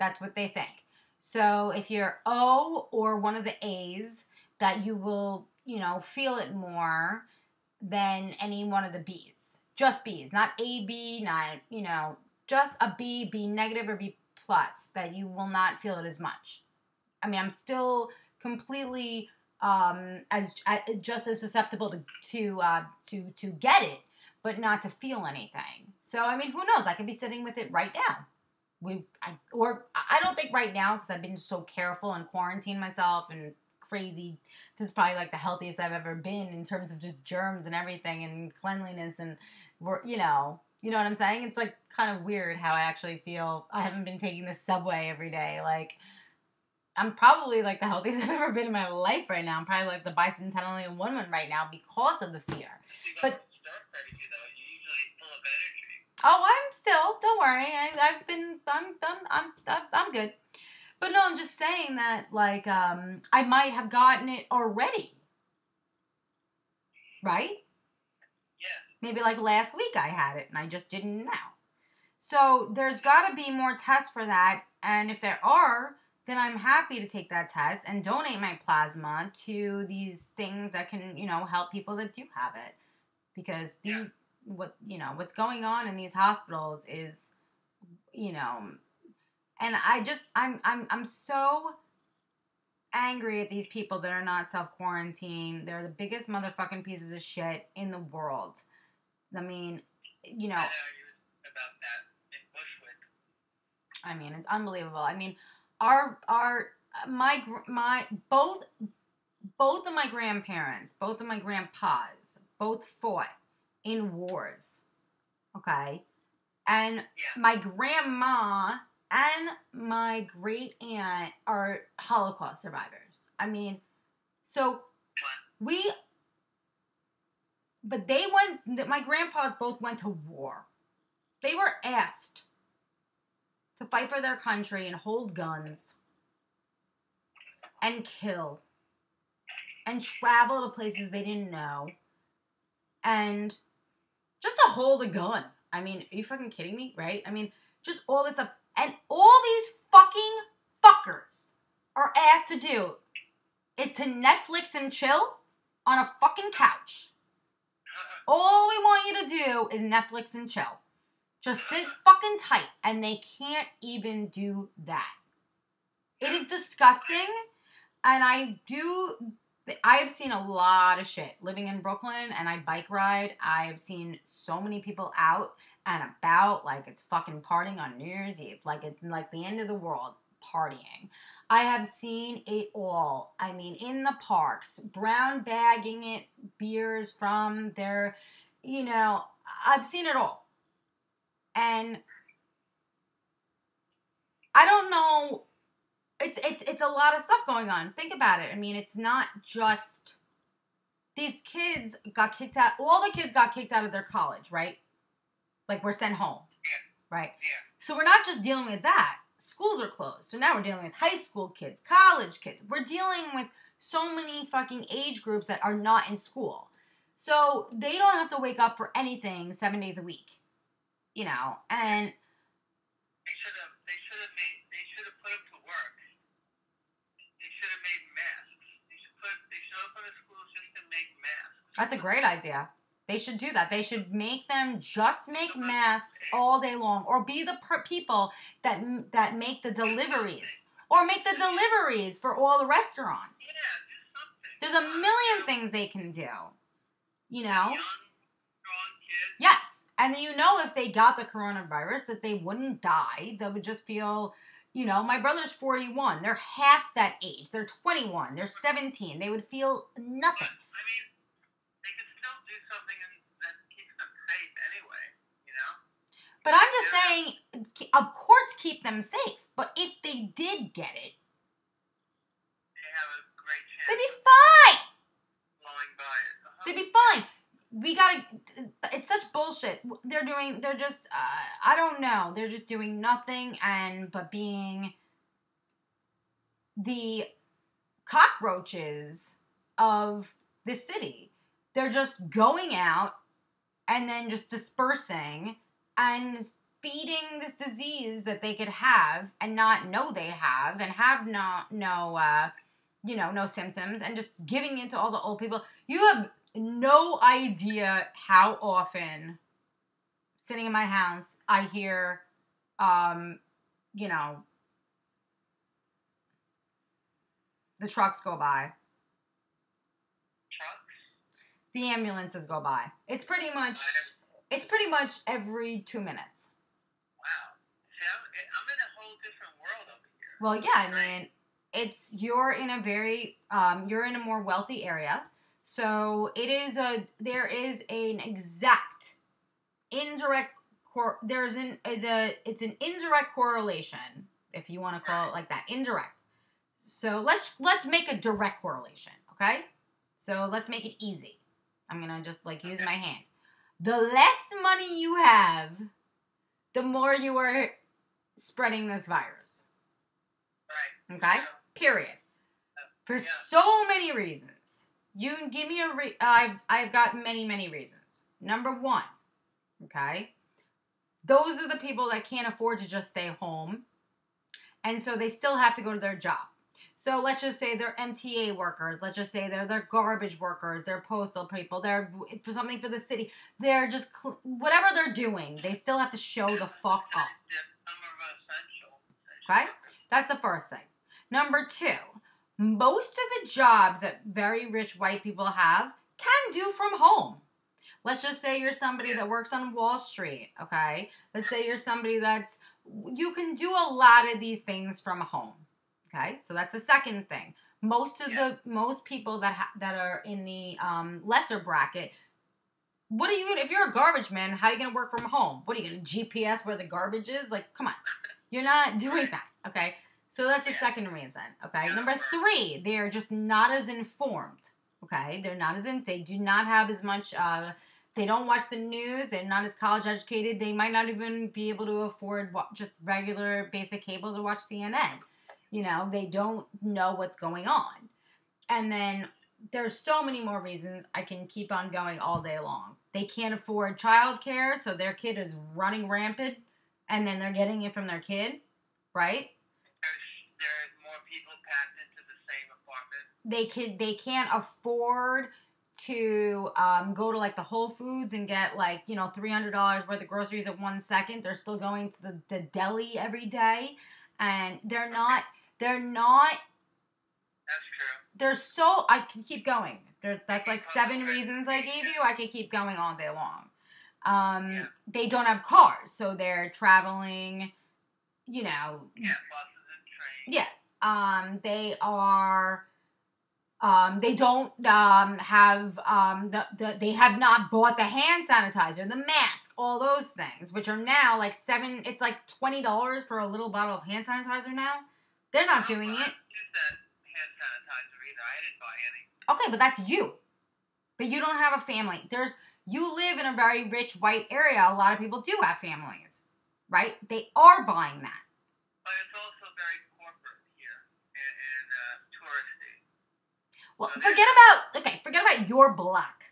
That's what they think. So if you're O or one of the A's, that you will, you know, feel it more than any one of the B's just B's, not A, B, not, you know, just a B, B negative or B plus, that you will not feel it as much. I mean, I'm still completely um, as just as susceptible to to uh, to to get it, but not to feel anything. So I mean, who knows? I could be sitting with it right now. We I, or I don't think right now because I've been so careful and quarantined myself and crazy. This is probably like the healthiest I've ever been in terms of just germs and everything and cleanliness and we're you know, you know what I'm saying? It's like kind of weird how I actually feel. I haven't been taking the subway every day. Like, I'm probably like the healthiest I've ever been in my life right now. I'm probably like the bicentennial woman right now because of the fear. But oh, I'm still. Don't worry. I, have been. I'm. I'm. I'm. I'm good. But no, I'm just saying that like um, I might have gotten it already. Right? Yeah. Maybe like last week I had it and I just didn't know. So there's got to be more tests for that. And if there are, then I'm happy to take that test and donate my plasma to these things that can, you know, help people that do have it. Because these, yeah. what you know, what's going on in these hospitals is, you know, and I just I'm I'm I'm so angry at these people that are not self quarantine. They're the biggest motherfucking pieces of shit in the world. I mean, you know. I mean, it's unbelievable. I mean, our our my my both both of my grandparents, both of my grandpas, both fought in wars. Okay. And Yeah. my grandma and my great aunt are Holocaust survivors. I mean, so we, but they went, my grandpas both went to war. They were asked to fight for their country and hold guns and kill and travel to places they didn't know and just to hold a gun. I mean, are you fucking kidding me? Right? I mean, just all this stuff. And all these fucking fuckers are asked to do is to Netflix and chill on a fucking couch. All we want you to do is Netflix and chill. Just sit fucking tight. And they can't even do that. It is disgusting. And I do I have seen a lot of shit living in Brooklyn and I bike ride. I have seen so many people out and about like it's fucking partying on New Year's Eve. Like it's like the end of the world partying. I have seen it all. I mean, in the parks, brown bagging it, beers from their, you know, I've seen it all. And I don't know it's it's it's a lot of stuff going on. Think about it. I mean, it's not just these kids got kicked out. All the kids got kicked out of their college, right? Like we're sent home, right? Yeah. So we're not just dealing with that. Schools are closed. So now we're dealing with high school kids, college kids. We're dealing with so many fucking age groups that are not in school. So they don't have to wake up for anything seven days a week, you know. And They should have. They should have made. They should have put them to work. They should have made masks. They should put. They should open the schools just to make masks. That's a great idea. They should do that. They should make them just make masks all day long, or be the per- people that that make the deliveries, or make the deliveries for all the restaurants. Yeah, do something. There's a million things they can do. You know? Yes. And you know, if they got the coronavirus, that they wouldn't die. They would just feel, you know, my brother's 41. They're half that age. They're 21. They're 17. They would feel nothing. I mean, they could still do something in, that keeps them safe anyway. You know. But I'm just saying, of course, keep them safe. But if they did get it, They have a great chance they'd be fine. blowing by it. Uh-huh. They'd be fine. We gotta. It's such bullshit. They're doing. They're just. Uh, I don't know. They're just doing nothing and but being the cockroaches of the city. They're just going out and then just dispersing and feeding this disease that they could have and not know they have and have no no uh you know no symptoms and just giving it to all the old people. You have no idea how often sitting in my house i hear um you know the trucks go by. Trucks. the ambulances go by. It's pretty much it's pretty much every two minutes Wow. See, I'm, I'm in a whole different world over here. Well, yeah, I mean, it's you're in a very um, you're in a more wealthy area, so it is a there is an exact indirect cor there's an is a it's an indirect correlation if you want to call it like that indirect. So let's let's make a direct correlation, okay? So let's make it easy. I'm gonna just like use my hand. The less money you have, the more you are spreading this virus. Right. Okay? Yeah. Period. For Yeah. so many reasons. You can give me a re- I've I've got many many reasons. Number 1, okay? Those are the people that can't afford to just stay home. And so they still have to go to their job. So let's just say they're MTA workers. Let's just say they're they're garbage workers. They're postal people. They're for something for the city. They're just cl- whatever they're doing. They still have to show the fuck up. Okay. That's the first thing. Number two, most of the jobs that very rich white people have can do from home. Let's just say you're somebody that works on Wall Street, okay? Let's say you're somebody that's, you can do a lot of these things from home, okay? So that's the second thing. Most of the, most people that, ha- that are in the um, lesser bracket what are you gonna if you're a garbage man? How are you gonna work from home? What are you gonna GPS where the garbage is? Like, come on, you're not doing that. Okay, so that's the Yeah. second reason. Okay, number three, they're just not as informed. Okay, they're not as in. They do not have as much. Uh, they don't watch the news. They're not as college educated. They might not even be able to afford just regular basic cable to watch CNN. You know, they don't know what's going on. And then there's so many more reasons I can keep on going all day long. They can't afford childcare, so their kid is running rampant, and then they're getting it from their kid, right? There's, there's more people packed into the same apartment. They could they can't afford to um, go to like the Whole Foods and get like you know three hundred dollars worth of groceries at one second. They're still going to the, the deli every day, and they're not they're not That's true. there's so I can keep going. There, that's like seven reasons I gave you. I could keep going all day long. Um, Yeah. They don't have cars, so they're traveling. You know, Yeah, buses and trains. yeah. Um, they are. Um, they don't um, have um, the, the they have not bought the hand sanitizer, the mask, all those things, which are now like seven. It's like twenty dollars for a little bottle of hand sanitizer now. They're not doing it. didn't use that hand sanitizer either. I didn't buy any. Okay, but that's you. But you don't have a family. There's you live in a very rich white area. A lot of people do have families, right? They are buying that. But it's also very corporate here and, and uh, touristy. Well, forget about okay, forget about your block.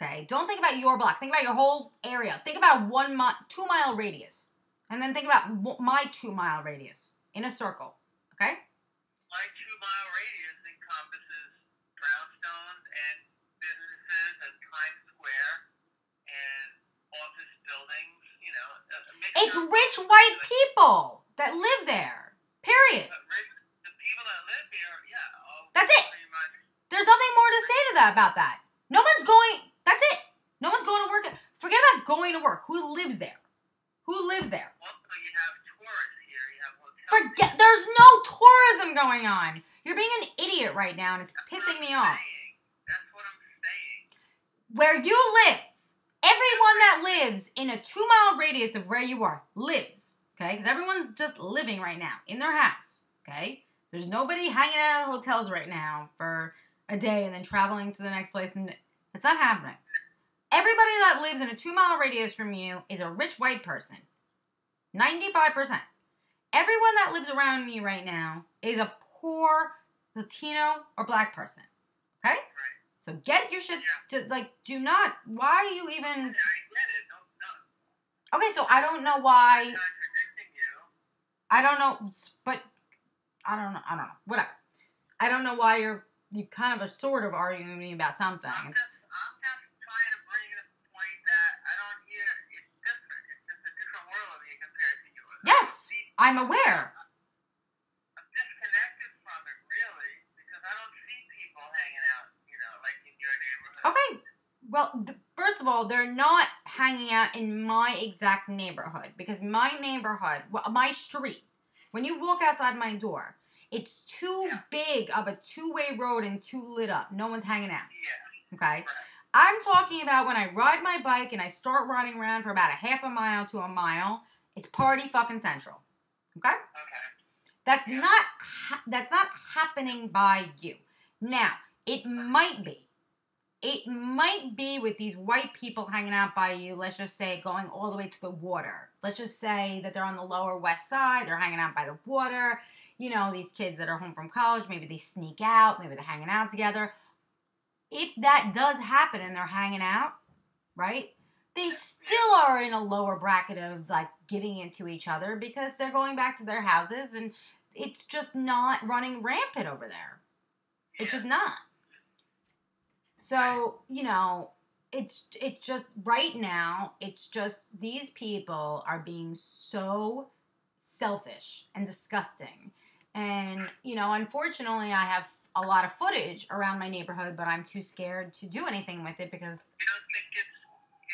Okay, don't think about your block. Think about your whole area. Think about a one mile, two mile radius, and then think about my two mile radius in a circle. Okay, My two mile radius encompasses brownstones and businesses and Times Square and office buildings. You know, a a mixture it's rich white people that live there. Period. Rich, the people that live here, yeah. all That's it. There's nothing more to say to that about that. No one's going. That's it. No one's going to work. Forget about going to work. Who lives there? Who lives there? Also, you have tourists here. You have hotels. Forget. There's no tourism going on. You're being an idiot right now, and it's That's pissing me off. That's what I'm saying. Where you live, everyone that lives in a two mile radius of where you are lives. Okay, because everyone's just living right now in their house. Okay, there's nobody hanging out at hotels right now for a day and then traveling to the next place, and it's not happening. Everybody that lives in a two mile radius from you is a rich white person. 95%. Everyone that lives around me right now is a poor Latino or black person. Okay? Right. So get your shit to like do not why are you even Yeah, I get it. No, no. Okay, so I don't know I'm why contradicting you. I don't know but I don't know I don't know. Whatever. I don't know why you're you kind of a sort of arguing with me about something. I'm just, I'm just trying to bring the point that I don't hear. It's different. It's just a different world compared to yours. Yes. I'm aware. I'm disconnected from it really because I don't see people hanging out. You know, like in your neighborhood. Okay. Well, th- first of all, they're not hanging out in my exact neighborhood because my neighborhood, well, my street, when you walk outside my door, it's too Yeah. big of a two-way road and too lit up. No one's hanging out. Yeah. Okay. Right. I'm talking about when I ride my bike and I start running around for about a half a mile to a mile. It's party fucking central. Okay. Okay. That's Yeah. not ha- that's not happening by you. Now, it might be. It might be with these white people hanging out by you, let's just say going all the way to the water. Let's just say that they're on the lower west side, they're hanging out by the water. You know, these kids that are home from college, maybe they sneak out, maybe they're hanging out together. If that does happen and they're hanging out, right? They still are in a lower bracket of like giving into each other because they're going back to their houses and it's just not running rampant over there. It's just not. So, you know, it's it's just right now, it's just these people are being so selfish and disgusting. And, you know, unfortunately I have a lot of footage around my neighborhood, but I'm too scared to do anything with it because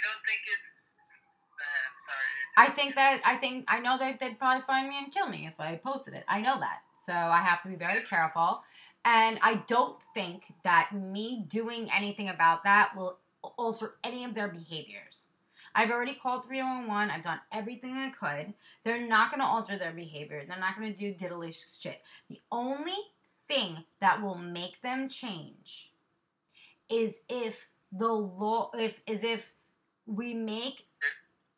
don't think it's. You don't think it's. Uh, sorry. I think that I think I know that they'd probably find me and kill me if I posted it. I know that. So I have to be very careful. And I don't think that me doing anything about that will alter any of their behaviors. I've already called 311. I've done everything I could. They're not going to alter their behavior. They're not going to do diddly shit. The only thing that will make them change is if the law if is if we make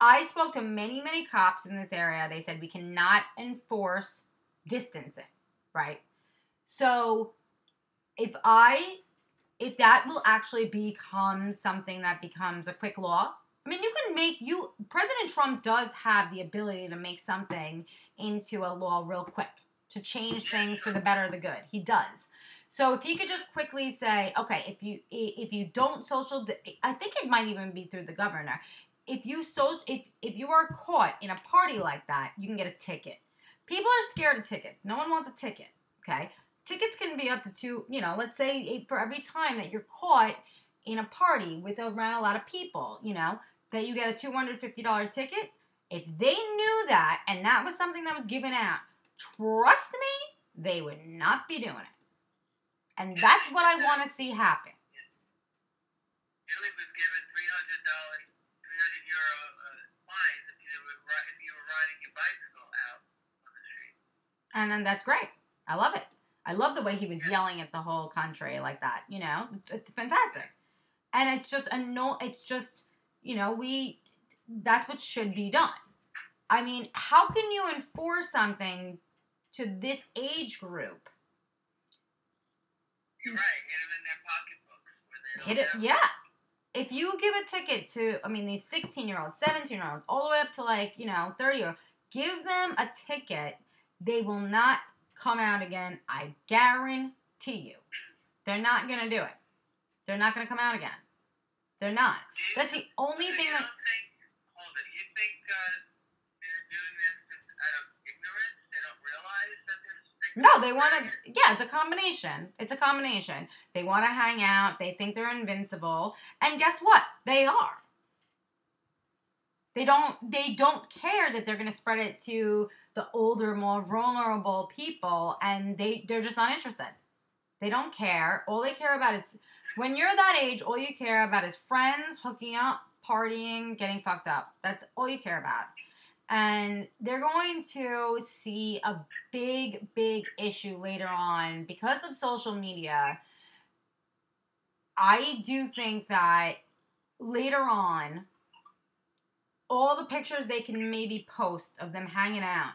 I spoke to many, many cops in this area. They said we cannot enforce distancing, right? So if I if that will actually become something that becomes a quick law, I mean, you can make you President Trump does have the ability to make something into a law real quick to change things for the better the good. He does. So if he could just quickly say, okay, if you if you don't social, I think it might even be through the governor. If you so if if you are caught in a party like that, you can get a ticket. People are scared of tickets. No one wants a ticket. Okay, tickets can be up to two. You know, let's say for every time that you're caught in a party with around a lot of people, you know, that you get a $250 ticket, if they knew that and that was something that was given out, trust me, they would not be doing it. And that's what I want to see happen. Billy was given three hundred dollars, three hundred euro uh, fines if you were if you were riding your bicycle out on the street. And then that's great. I love it. I love the way he was yelling at the whole country like that. You know, it's, it's fantastic. And it's just a no. It's just you know we. That's what should be done. I mean, how can you enforce something to this age group? You're right. Hit them in their pocketbooks where they don't Hit it, yeah. If you give a ticket to, I mean, these 16 year olds, 17 year olds, all the way up to like, you know, 30 year give them a ticket, they will not come out again. I guarantee you. They're not going to do it. They're not going to come out again. They're not. That's the only so thing that. think, hold it. You think uh, they're doing this just out of ignorance? They don't realize that they're. No, they want to. Yeah, it's a combination. It's a combination. They want to hang out. They think they're invincible, and guess what? They are. They don't. They don't care that they're going to spread it to the older, more vulnerable people, and they they're just not interested. They don't care. All they care about is when you're that age. All you care about is friends, hooking up, partying, getting fucked up. That's all you care about. And they're going to see a big, big issue later on because of social media. I do think that later on, all the pictures they can maybe post of them hanging out,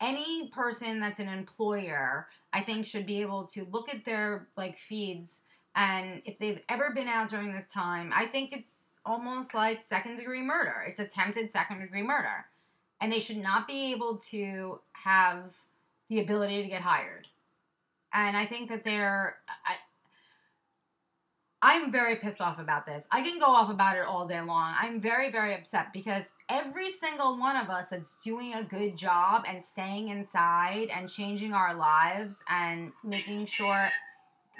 any person that's an employer, I think should be able to look at their like feeds and if they've ever been out during this time, I think it's almost like second degree murder. It's attempted second degree murder. And they should not be able to have the ability to get hired. And I think that they're I I'm very pissed off about this. I can go off about it all day long. I'm very, very upset because every single one of us that's doing a good job and staying inside and changing our lives and making sure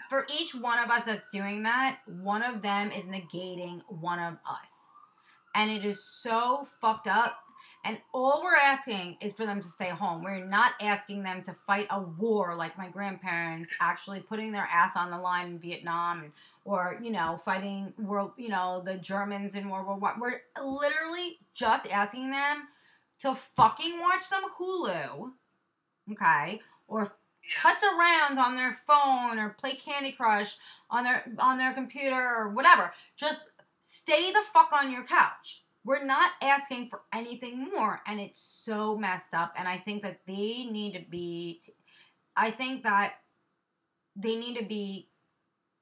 for each one of us that's doing that, one of them is negating one of us. And it is so fucked up. And all we're asking is for them to stay home. We're not asking them to fight a war like my grandparents actually putting their ass on the line in Vietnam or, you know, fighting world, you know, the Germans in World War One. We're literally just asking them to fucking watch some Hulu, okay, or putz around on their phone or play Candy Crush on their on their computer or whatever. Just stay the fuck on your couch. We're not asking for anything more and it's so messed up and I think that they need to be I think that they need to be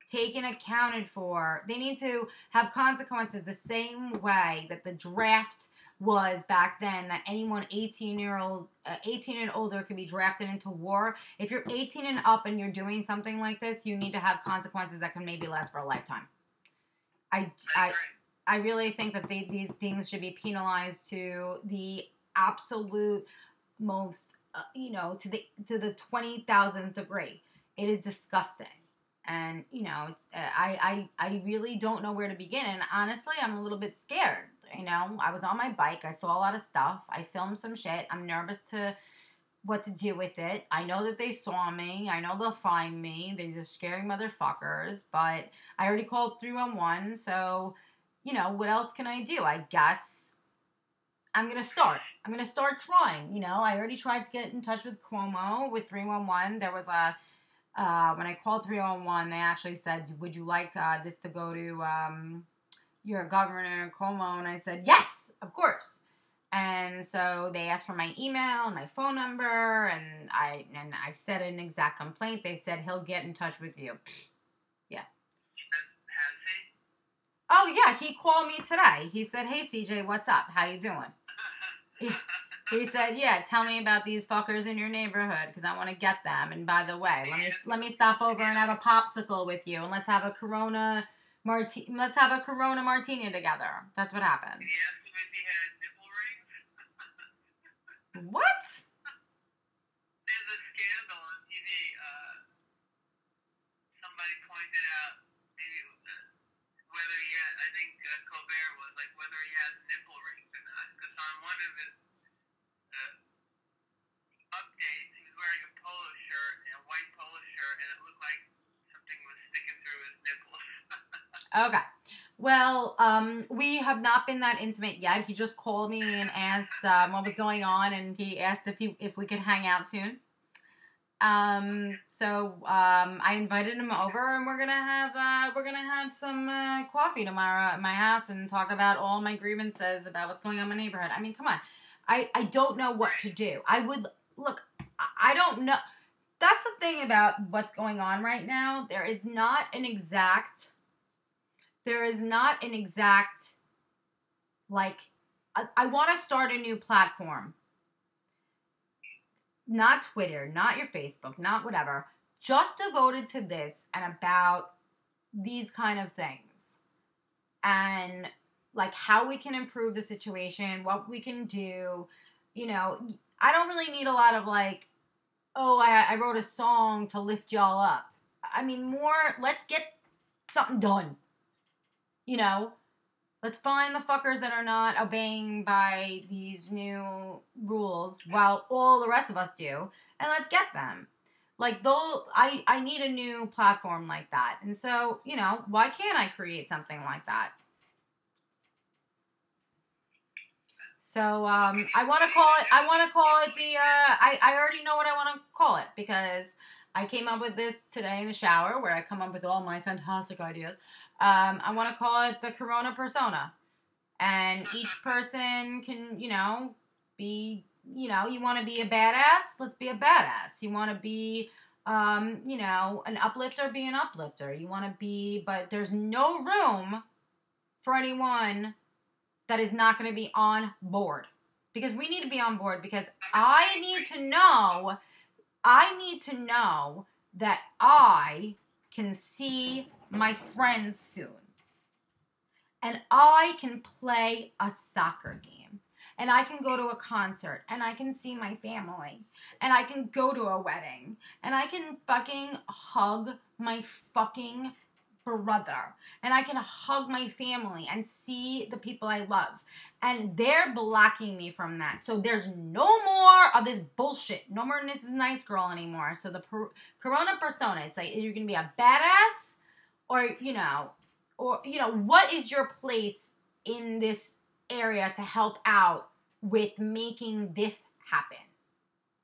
taken accounted for. They need to have consequences the same way that the draft was back then that anyone 18 year old uh, 18 and older could be drafted into war. If you're 18 and up and you're doing something like this you need to have consequences that can maybe last for a lifetime. I I i, really think that they, these things should be penalized to the absolute most uh, you know to the to the 20,000th degree. It is disgusting. And you know it's uh, I, I i really don't know where to begin. And honestly i'm a little bit scared you know? I was on my bike. I saw a lot of stuff. I filmed some shit. I'm nervous to what to do with it. I know that they saw me. I know they'll find me. They're just scary motherfuckers. But i already called 311 so you know, what else can I do? I guess I'm gonna start. I'm gonna start trying. You know, I already tried to get in touch with Cuomo with 311. There was a uh, when I called 311, they actually said, "Would you like uh, this to go to um, your governor Cuomo?" And I said, "Yes, of course." And so they asked for my email and my phone number, and I and I said an exact complaint. They said he'll get in touch with you. Has he? Oh yeah, he called me today. He said, "Hey CJ, what's up? How you doing?" He said, "Yeah, tell me about these fuckers in your neighborhood because I want to get them. And by the way, let me let me stop over and have a popsicle with you, and let's have a Corona marti- Let's have a Corona martini together. That's what happened. He ask him if he had nipple rings? What? There's a scandal on TV. Uh, somebody pointed out maybe uh, whether he had, I think uh, Colbert was like whether he has nipple rings or not. Because on one of his uh, updates, he was wearing a polo shirt, a white polo shirt, and it looked like something was sticking through his nipples. Okay. Well, um, we have not been that intimate yet. He just called me and asked um, what was going on, and he asked if he if we could hang out soon. Um, so um, I invited him over, and we're gonna have uh, we're gonna have some uh, coffee tomorrow at my house and talk about all my grievances about what's going on in my neighborhood. I mean, come on, I I don't know what to do. I would look. I- I don't know. That's the thing about what's going on right now. There is not an exact. There is not an exact. Like, I, I want to start a new platform not Twitter, not your Facebook, not whatever, just devoted to this and about these kind of things. And like how we can improve the situation, what we can do. You know, I don't really need a lot of like, oh, I, I wrote a song to lift y'all up. I mean, more, let's get something done. You know, Let's find the fuckers that are not obeying by these new rules while all the rest of us do, and let's get them. Like though I I need a new platform like that. And so, you know, why can't I create something like that? So um I want to call it I want to call it the uh I I already know what I want to call it because I came up with this today in the shower where I come up with all my fantastic ideas. Um, I want to call it the Corona persona. And each person can, you know, be, you know, you want to be a badass? Let's be a badass. You want to be, um, you know, an uplifter? Be an uplifter. You want to be, but there's no room for anyone that is not going to be on board. Because we need to be on board because I need to know, I need to know that I can see my friends soon. And I can play a soccer game. And I can go to a concert and I can see my family. And I can go to a wedding. And I can fucking hug my fucking brother. And I can hug my family and see the people I love. And they're blocking me from that. So there's no more of this bullshit. No more Mrs. Nice Girl anymore. So the per- Corona persona, it's like you're gonna be a badass or you know or you know what is your place in this area to help out with making this happen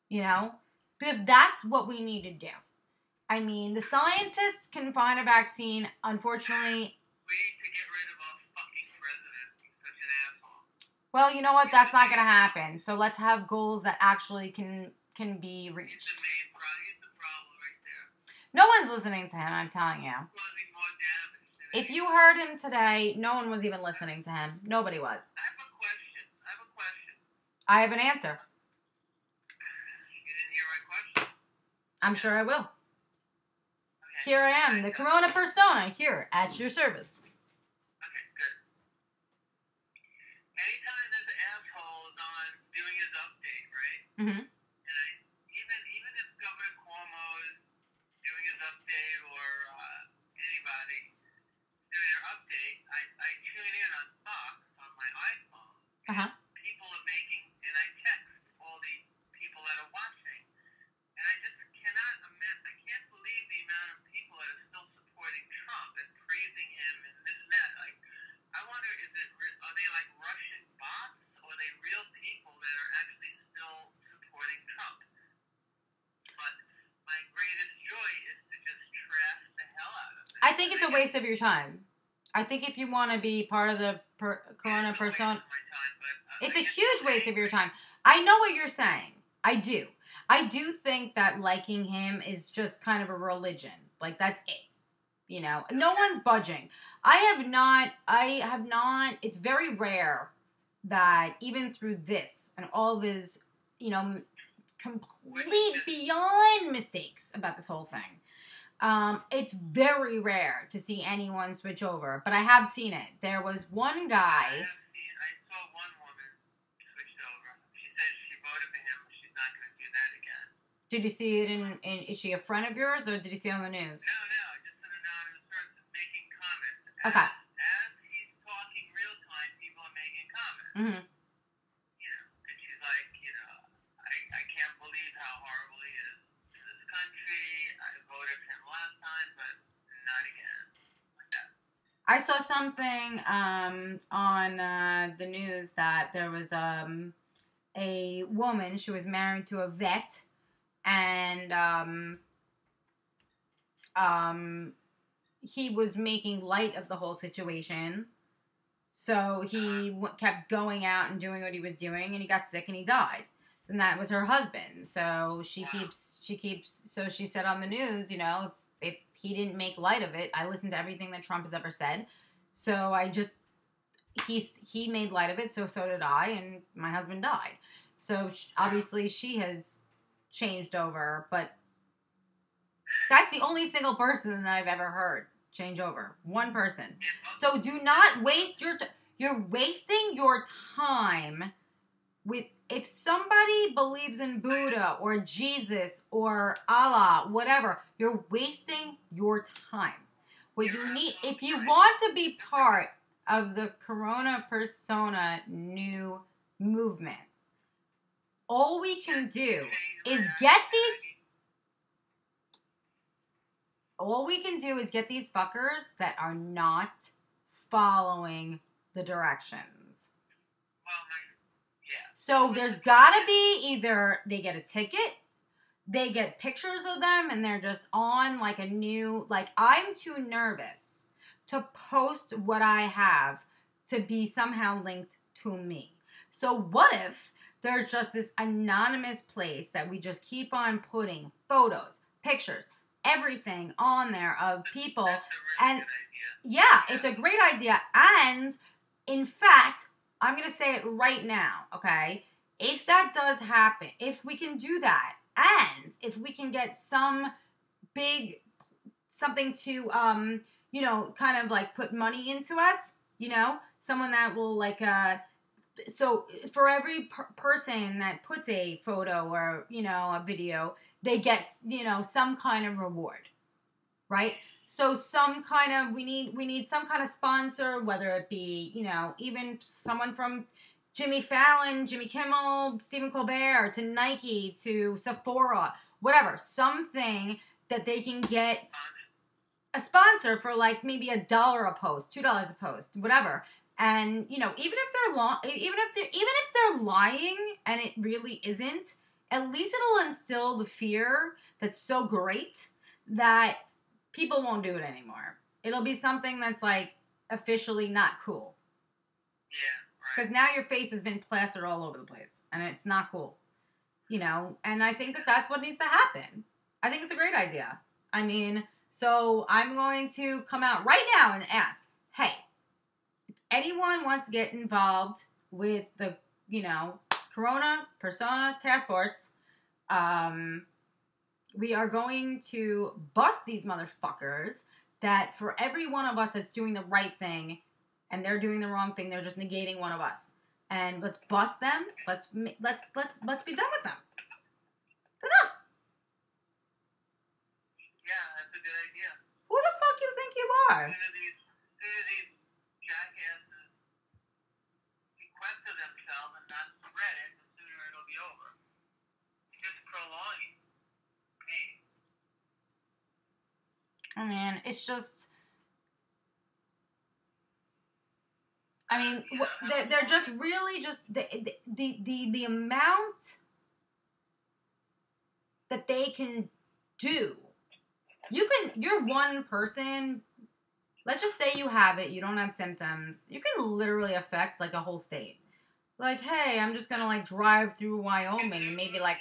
you know because that's what we need to do i mean the scientists can find a vaccine unfortunately we need to get rid of our fucking president. He's such an asshole. well you know what that's not going to happen so let's have goals that actually can can be reached the main problem. He's the problem right there. no one's listening to him i'm telling you Causing more damage. than if you heard him today no one was even listening to him nobody was I have a question. I have a question. i have an answer You didn't hear my question. i'm sure i will Okay. Here I am, the Corona persona, here at your service. Okay, good. Anytime this asshole is on doing his update, right? Mhm. uh-huh. people are making, and I text all the people that are watching, and I just cannot imagine, I can't believe the amount of people that are still supporting Trump and praising him and this and that. Like, I wonder, is it are they like Russian bots or are they real people that are actually still supporting Trump? But my greatest joy is to just trash the hell out of it. I think it's a waste of your time. I think if you want to be part of the per- Corona persona, it's a huge waste of your time. I know what you're saying. I do. I do think that liking him is just kind of a religion. Like that's it. You know, no one's budging. I have not I have not it's very rare that even through this and all of his, you know, complete beyond mistakes about this whole thing. Um, it's very rare to see anyone switch over, but I have seen it. There was one guy have seen, I saw one woman switch over. She said she voted for him. She's not going to do that again. Did you see it in, in? Is she a friend of yours, or did you see it on the news? No, no, just an anonymous person making comments. Okay. As, he's talking real time, people are making comments. hmm You know, and she's like, you know, I, I can't believe how horrible he is to this country. I voted for him last time, but not again. Like that. I saw something um, on uh, the news that there was um, a woman. She was married to a vet, and um, um, he was making light of the whole situation. So he w- kept going out and doing what he was doing, and he got sick and he died. And that was her husband. So she Wow. keeps, she keeps. So she said on the news, you know, if, if he didn't make light of it, I listened to everything that Trump has ever said. So I just he he made light of it. So so did I, and my husband died. So sh- obviously she has changed over, but that's the only single person that I've ever heard change over. One person. So do not waste your t- you're wasting your time with if somebody believes in Buddha or Jesus or Allah, whatever, you're wasting your time. What you need if you want to be part of the Corona Persona new movement, all we can do is get these all we can do is get these fuckers that are not following the directions. So there's gotta be either they get a ticket, they get pictures of them, and they're just on like a new, like, I'm too nervous to post what I have to be somehow linked to me. So what if there's just this anonymous place that we just keep on putting photos, pictures, everything on there of people really and- yeah, it's a great idea. And in fact, I'm going to say it right now, okay? If that does happen, if we can do that, and if we can get some big something to um, you know, kind of like put money into us, you know, someone that will like uh so for every per- person that puts a photo or, you know, a video, they get, you know, some kind of reward. Right? So some kind of we need we need some kind of sponsor, whether it be you know even someone from Jimmy Fallon, Jimmy Kimmel, Stephen Colbert, to Nike, to Sephora, whatever, something that they can get a sponsor for like maybe a dollar a post, two dollars a post, whatever. And you know, even if they're li- even if they're even if they're lying and it really isn't, at least it'll instill the fear that's so great that people won't do it anymore. It'll be something that's like officially not cool. Yeah, right. Because now your face has been plastered all over the place, and it's not cool. You know, and I think that that's what needs to happen. I think it's a great idea. I mean, so I'm going to come out right now and ask, anyone wants to get involved with the, you know, Corona Persona Task Force, um, we are going to bust these motherfuckers. That for every one of us that's doing the right thing, and they're doing the wrong thing. They're just negating one of us. And let's bust them. Let's let's let's let's be done with them. It's enough. Yeah, that's a good idea. Who the fuck you think you are? Sooner these, sooner these jackasses sequester themselves and not spread it, the sooner it'll be over. You're just prolonging pain. Oh man, it's just. I mean, they're, they're just really just the the the the amount that they can do. You can you're one person let's just say you have it, you don't have symptoms, you can literally affect like a whole state. Like, hey, I'm just gonna like drive through Wyoming and maybe like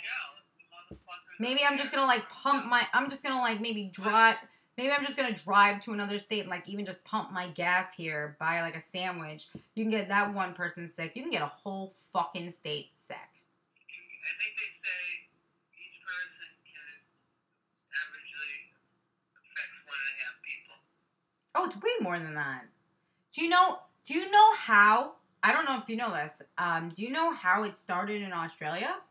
maybe I'm just gonna like pump my I'm just gonna like maybe drive maybe I'm just gonna drive to another state and like even just pump my gas here, buy like a sandwich. You can get that one person sick. You can get a whole fucking state sick. I think they say each person can averagely affect one and a half people. Oh, it's way more than that. Do you know do you know how I don't know if you know this. Um, do you know how it started in Australia? Australia?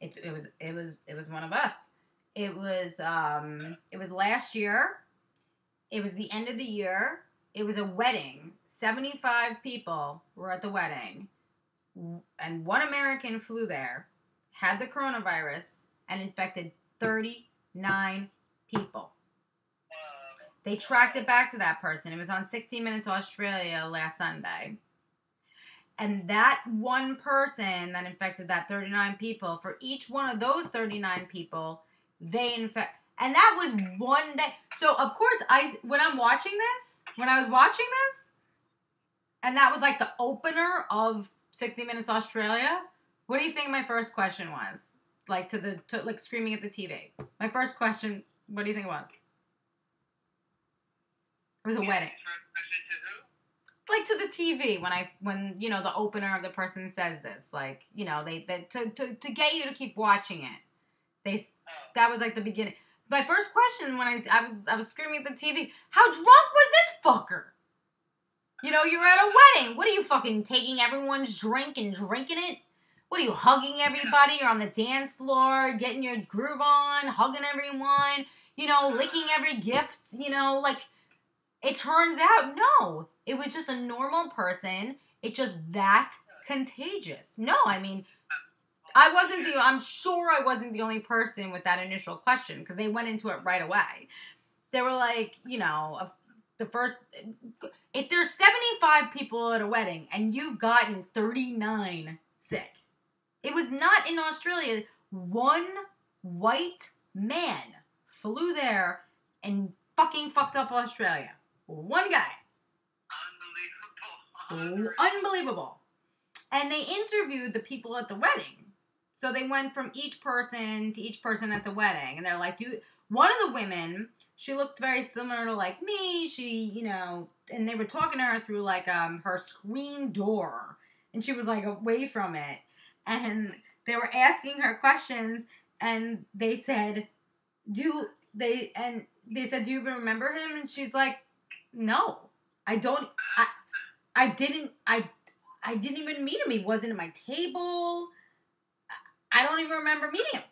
It's it was it was it was one of us. It was um it was last year. It was the end of the year. It was a wedding. 75 people were at the wedding. And one American flew there, had the coronavirus and infected 39 people. They tracked it back to that person. It was on 60 Minutes Australia last Sunday. And that one person that infected that 39 people, for each one of those 39 people, they infect. And that was one day. So, of course, I when I'm watching this, when I was watching this, and that was like the opener of 60 Minutes Australia, what do you think my first question was? Like to the to like screaming at the TV. My first question, what do you think it was? It was a wedding. First question to who? Like to the TV when I when you know the opener of the person says this like you know they, they to, to to get you to keep watching it. They Oh, that was like the beginning my first question when I was I was, I was screaming at the TV how drunk was this fucker? You know you're at a wedding. What are you fucking taking everyone's drink and drinking it? What are you hugging everybody? You're on the dance floor getting your groove on hugging everyone you know licking every gift you know like it turns out no it was just a normal person. It's just that contagious. No i mean i wasn't the i'm sure i wasn't the only person with that initial question because they went into it right away. They were like you know the first if there's 75 people at a wedding and you've gotten 39 sick it was not in australia. One white man flew there and fucking fucked up australia. One guy unbelievable. And they interviewed the people at the wedding. So they went from each person to each person at the wedding. And they're like, do one of the women, she looked very similar to like me. She, you know, and they were talking to her through like um her screen door. And she was like away from it. And they were asking her questions and they said, Do they and they said, Do you remember him? And she's like, No. I don't I I didn't I I didn't even meet him. He wasn't at my table. I don't even remember meeting him.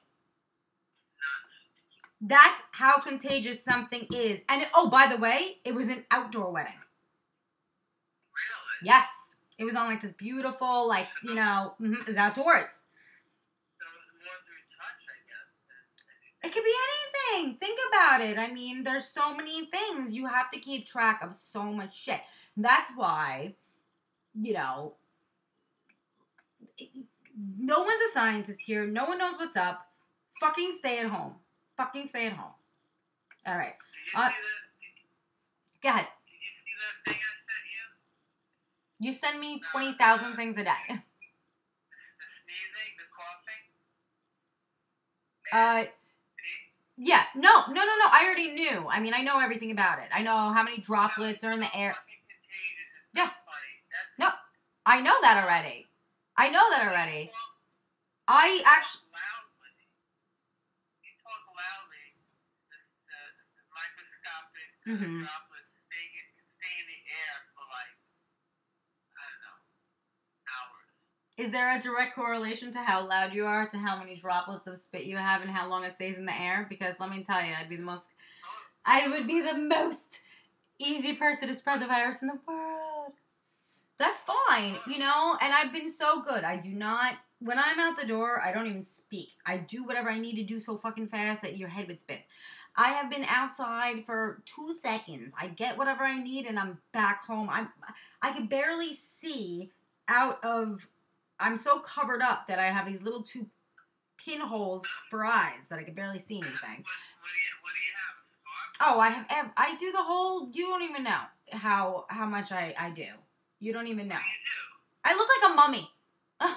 That's how contagious something is. And it- oh, by the way, it was an outdoor wedding. Really? Yes, it was on like this beautiful, like you know, mhm, it was outdoors. So it was more through touch, I guess. than anything. It could be anything. Think about it. I mean, there's so many things. You have to keep track of so much shit. That's why, you know, no one's a scientist here. No one knows what's up. Fucking stay at home. Fucking stay at home. All right. Did you Uh? Go ahead. Did you see that thing I sent you? You send me 20,000 things a day. The sneezing, the coughing. Uh, yeah. No, no, no, no. I already knew. I mean, I know everything about it. I know how many droplets are in the air. Fucking contagious. It's Yeah. not funny. That's No, I know that already. I know that already. I actually. loudly. You talk loudly. The, the, the microscopic mm-hmm. droplets stay in, stay in the air for like I don't know hours. Is there a direct correlation to how loud you are to how many droplets of spit you have and how long it stays in the air? Because let me tell you, I'd be the most. Oh. I would be the most easy person to spread the virus in the world. That's fine, you know. And I've been so good. I do not. When I'm out the door, I don't even speak. I do whatever I need to do so fucking fast that your head would spin. I have been outside for two seconds. I get whatever I need, and I'm back home. I'm. I can barely see out of. I'm so covered up that I have these little two pinholes for eyes that I can barely see anything. What, what do you What do you have? Oh, I have. Ev- I do the whole. You don't even know how how much I I do. You don't even know. Do? I look like a mummy. What do you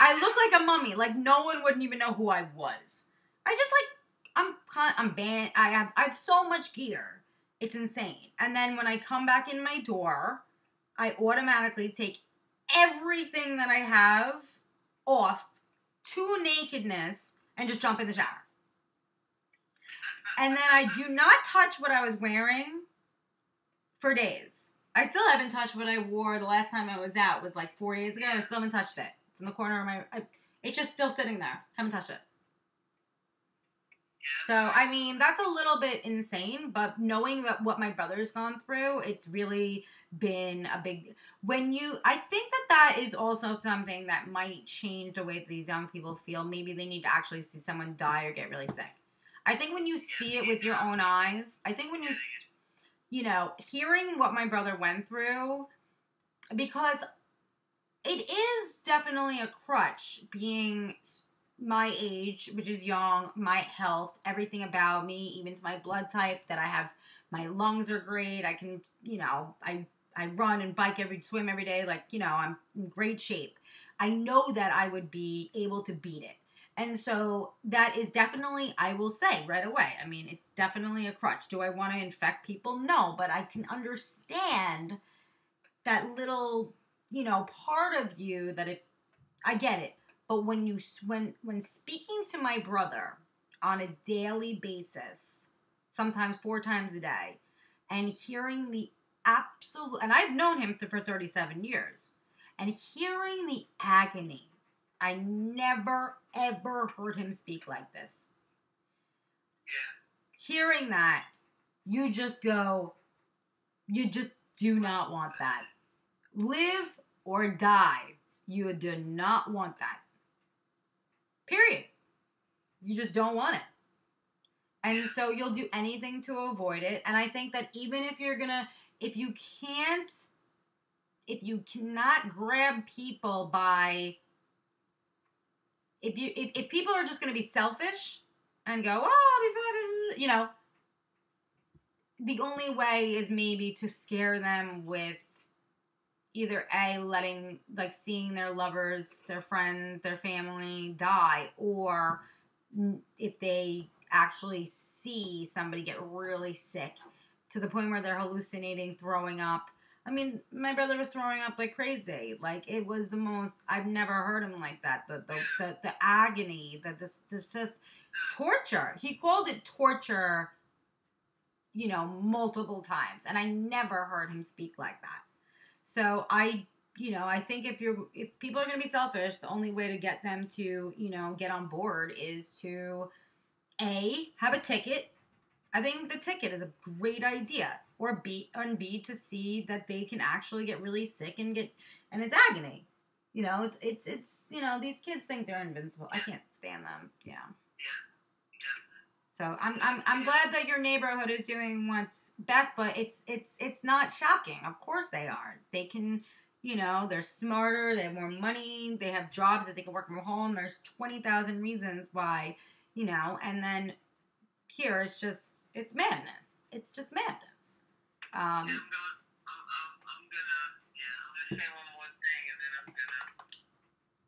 I look like a mummy. Like no one wouldn't even know who I was. I just like I'm I'm banned. I have I have so much gear. It's insane. And then when I come back in my door, I automatically take everything that I have off to nakedness and just jump in the shower. And then I do not touch what I was wearing for days. I still haven't touched what I wore the last time I was out It was like four days ago. I still haven't touched it. It's in the corner of my. I, it's just still sitting there. Haven't touched it. So I mean, that's a little bit insane. But knowing that what my brother's gone through, it's really been a big. When you, I think that that is also something that might change the way that these young people feel. Maybe they need to actually see someone die or get really sick. I think when you see it with your own eyes, I think when you, you know, hearing what my brother went through, because it is definitely a crutch being my age, which is young, my health, everything about me, even to my blood type, that I have my lungs are great. I can, you know, I I run and bike every swim every day, like, you know, I'm in great shape. I know that I would be able to beat it. And so that is definitely, I will say right away. I mean, it's definitely a crutch. Do I want to infect people? No, but I can understand that little, you know, part of you that if I get it. But when you when when speaking to my brother on a daily basis, sometimes four times a day, and hearing the absolute and I've known him for 37 years, and hearing the agony, I never ever heard him speak like this. Yeah. Hearing that, you just go, you just do not want that. Live or die. You do not want that. Period. You just don't want it. And so you'll do anything to avoid it. And I think that even if you're going to, if you can't, if you cannot grab people by, if you, if, if people are just going to be selfish and go, oh, I'll be fine, you know, the only way is maybe to scare them with either a letting like seeing their lovers their friends their family die or if they actually see somebody get really sick to the point where they're hallucinating throwing up i mean my brother was throwing up like crazy like it was the most i've never heard him like that the the, the, the agony the this, this just torture he called it torture you know multiple times and i never heard him speak like that so I, you know, I think if you're if people are going to be selfish, the only way to get them to, you know, get on board is to a have a ticket. I think the ticket is a great idea. Or B and B to see that they can actually get really sick and get and it's agony. You know, it's it's it's you know, these kids think they're invincible. I can't stand them. Yeah. So I'm I'm I'm glad that your neighborhood is doing what's best, but it's it's it's not shocking. Of course they are. They can, you know, they're smarter. They have more money. They have jobs that they can work from home. There's twenty thousand reasons why, you know. And then here it's just it's madness. It's just madness. Um, Yeah, I'm gonna, I'm, I'm, I'm gonna, yeah, I'm gonna say one more thing and then I'm gonna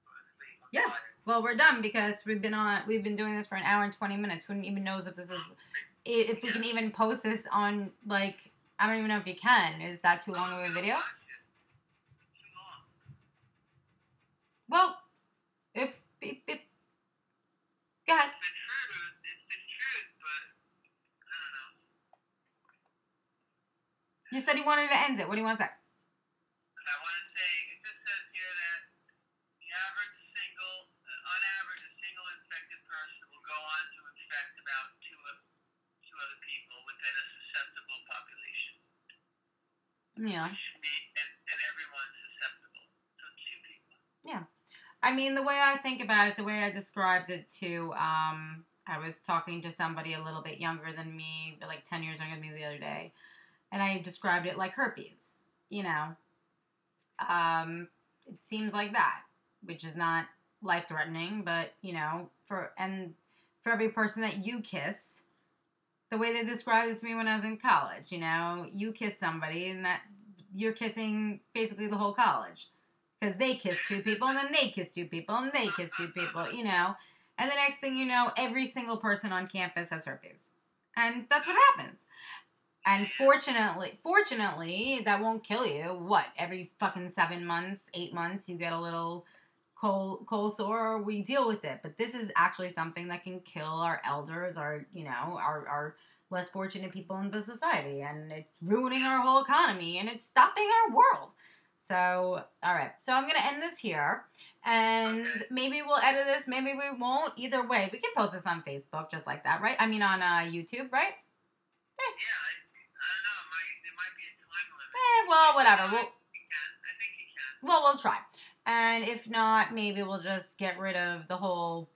go to sleep. I'm Yeah. tired. well, we're done because we've been on we've been doing this for an hour and twenty minutes. Who even knows if this is if we can even post this on like I don't even know if you can. Is that too long of a video? Watch it. Too long. Well, if if, if go ahead. It's the truth. It's the truth, but I don't know. You said you wanted to end it. What do you want to say? I want to say it just says here that the average single, uh, on average, a single infected person will go on to infect about two two other people within a susceptible population. Yeah. And, and everyone's susceptible. So two people. I mean, the way I think about it, the way I described it to, um, I was talking to somebody a little bit younger than me, like 10 years younger than me the other day, and I described it like herpes, you know. Um, it seems like that, which is not life threatening, but, you know, for, and for every person that you kiss, the way they described it to me when I was in college. You know, you kiss somebody and that you're kissing basically the whole college because they kiss two people and then they kiss two people and they kiss two people. You know, and the next thing you know, every single person on campus has herpes, and that's what happens. And fortunately, fortunately, that won't kill you. What? Every fucking seven months, eight months, you get a little cold cold sore. We deal with it. But this is actually something that can kill our elders, our you know, our our less fortunate people in the society, and it's ruining our whole economy, and it's stopping our world. So, all right. So I'm gonna end this here, and maybe we'll edit this. Maybe we won't. Either way, we can post this on Facebook just like that, right? I mean, on uh, YouTube, right? Yeah, Eh, well, whatever. We'll, think you can. I think you can. well, we'll try. And if not, maybe we'll just get rid of the whole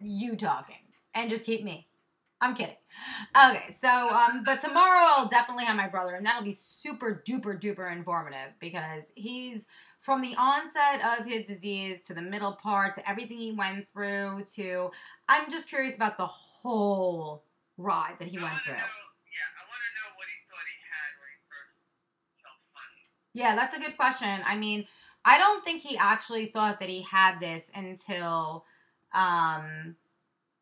you talking and just keep me. I'm kidding. Okay, so um, but tomorrow I'll definitely have my brother, and that'll be super duper duper informative because he's from the onset of his disease to the middle part to everything he went through to I'm just curious about the whole ride that he went through. Know, yeah, I want to know what he thought he had when he first felt funny. Yeah, that's a good question. I mean, I don't think he actually thought that he had this until um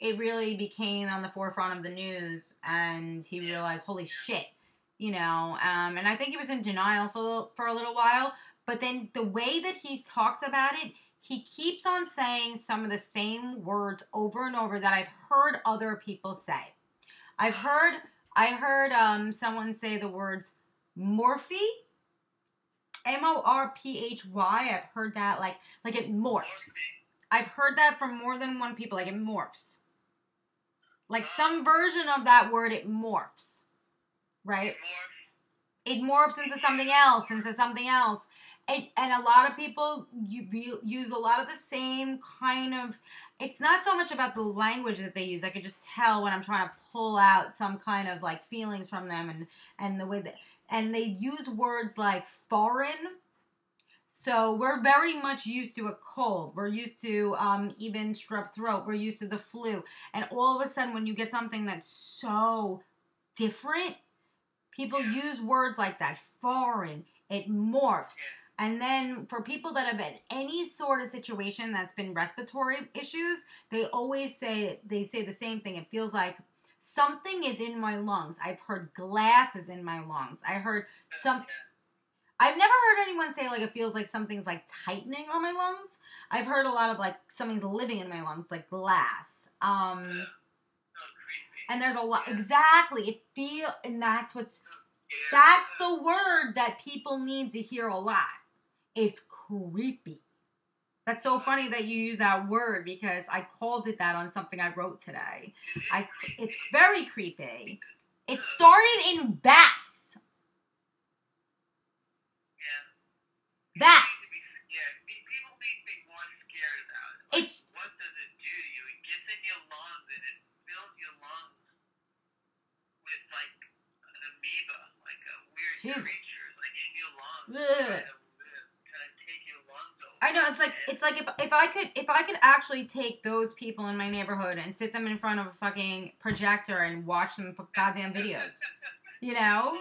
it really became on the forefront of the news and he realized, holy shit, you know. Um, and I think he was in denial for for a little while, but then the way that he talks about it, he keeps on saying some of the same words over and over that I've heard other people say. I've heard I heard um someone say the words morphe M O R P H Y. I've heard that like like it morphs. I've heard that from more than one people. Like it morphs. Like some version of that word, it morphs. Right? It morphs into something else, into something else. And, and a lot of people use a lot of the same kind of. It's not so much about the language that they use. I could just tell when I'm trying to pull out some kind of like feelings from them, and and the way that and they use words like foreign. So we're very much used to a cold. We're used to um, even strep throat. We're used to the flu. And all of a sudden, when you get something that's so different, people use words like that foreign. It morphs. And then for people that have had any sort of situation that's been respiratory issues, they always say they say the same thing. It feels like something is in my lungs. I've heard glass is in my lungs. I heard some I've never heard anyone say like it feels like something's like tightening on my lungs. I've heard a lot of like something's living in my lungs, like glass. Um, and there's a lot exactly. It feel and that's what's that's the word that people need to hear a lot. It's creepy. That's so funny that you use that word because I called it that on something I wrote today. I it's very creepy. It started in bats. Yeah. Bats. People need to be- Yeah, people to be more scared about it. Like, It's what does it do to you? It gets in your lungs and it fills your lungs with like an amoeba, like a weird Jesus. creature, like in your lungs, Ugh. trying to live, trying to take your lungs over. I know it's like it's like if if I could if I could actually take those people in my neighborhood and sit them in front of a fucking projector and watch some f- goddamn videos, you know,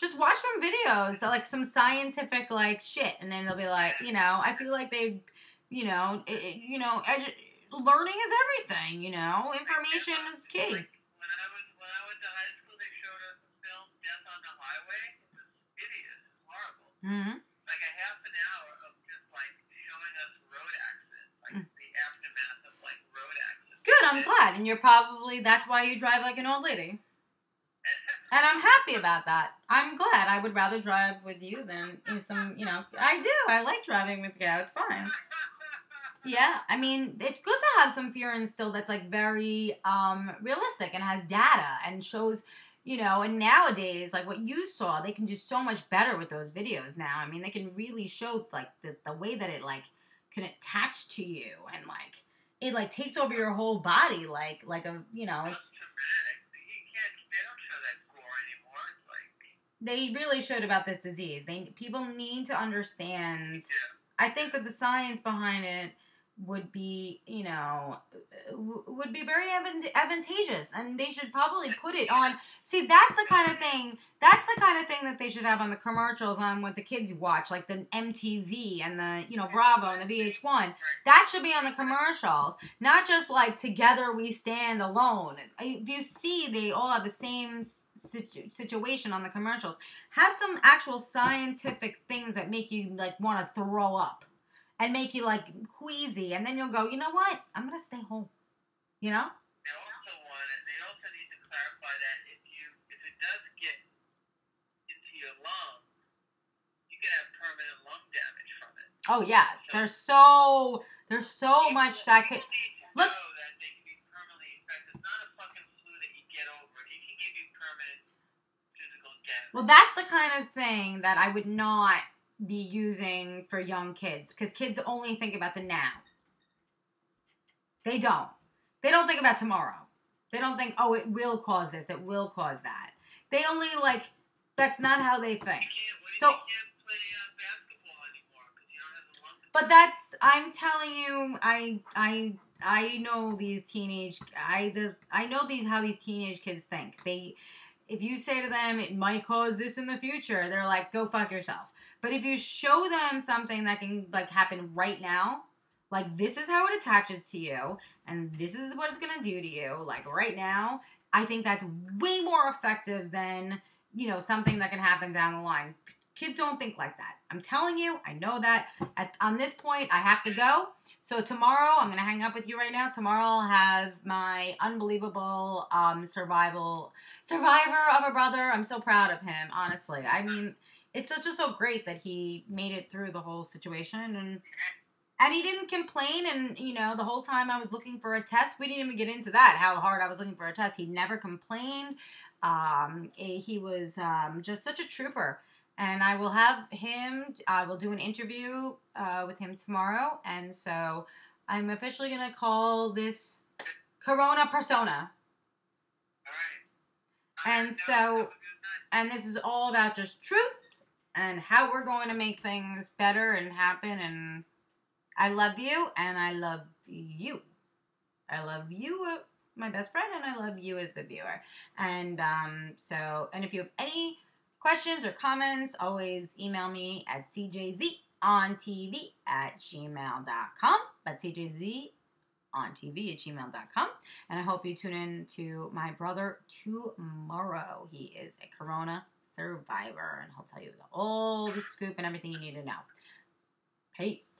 just watch some videos that like some scientific like shit, and then they'll be like, you know, I feel like they, you know, it, you know, edu- learning is everything, you know, information is key. Like, when I was when I went to high school, they showed us the film Death on the Highway. It was hideous, it was horrible. hmm Like a half an hour of just like showing us road accidents, like Mm. the aftermath of like road accidents. Good, I'm glad, and you're probably that's why you drive like an old lady. And I'm happy about that. I'm glad. I would rather drive with you than some, you know. I do. I like driving with you. It's fine. Yeah, I mean, it's good to have some fear instilled that's like very um realistic and has data and shows, you know, and nowadays like what you saw, they can do so much better with those videos now. I mean, they can really show like the the way that it like can attach to you and like it like takes over your whole body like like a, you know, It's oh, it's traumatic. You can't. They don't show that gore anymore. It's like they really showed about this disease. They people need to understand yeah. I think that the science behind it would be, you know, would be very advantageous, and they should probably put it on. See, that's the kind of thing. That's the kind of thing that they should have on the commercials on what the kids watch, like the MTV and the, you know, Bravo and the VH1. That should be on the commercials, not just like "Together We Stand Alone." If you see, they all have the same situ- situation on the commercials. Have some actual scientific things that make you like want to throw up and make you like queasy, and then you'll go, you know what? I'm gonna stay home. You know? They also want it. They also need to clarify that if you if it does get into your lungs, you can have permanent lung damage from it. Oh yeah. There's so there's so much that could. Look- that they can be permanently infected. It's not a fucking flu that you get over. It can give you permanent physical damage. Well, that's the kind of thing that I would not be using for young kids because kids only think about the now. They don't. They don't think about tomorrow. They don't think, oh, it will cause this, it will cause that. They only like, that's not how they think. You can't, what do you So- so, you can't play basketball anymore because you don't have the lung But that's, I'm telling you, I, I, I know these teenage, I just, I know these how these teenage kids think. They, if you say to them, it might cause this in the future, they're like, go fuck yourself. But if you show them something that can like happen right now, like this is how it attaches to you, and this is what it's gonna do to you, like right now, I think that's way more effective than you know something that can happen down the line. Kids don't think like that. I'm telling you, I know that. At, on this point, I have to go. So tomorrow, I'm gonna hang up with you right now. Tomorrow, I'll have my unbelievable um, survival survivor of a brother. I'm so proud of him. Honestly, I mean, it's just so great that he made it through the whole situation and and he didn't complain. And you know, the whole time I was looking for a test, we didn't even get into that. How hard I was looking for a test. He never complained. Um, eh, he was um, just such a trooper. And I will have him. I will do an interview uh, with him tomorrow. And so I'm officially gonna call this Corona persona. All right. All And so- have a good night. and this is all about just truth and how we're going to make things better and happen and i love you and i love you. I love you uh, my best friend and i love you as the viewer. And um so and if you have any questions or comments always email me at cjz on tv at gmail.com but cjz on tv at gmail.com and I hope you tune in to my brother tomorrow. He is a corona survivor, and he'll tell you all the scoop and everything you need to know. Peace.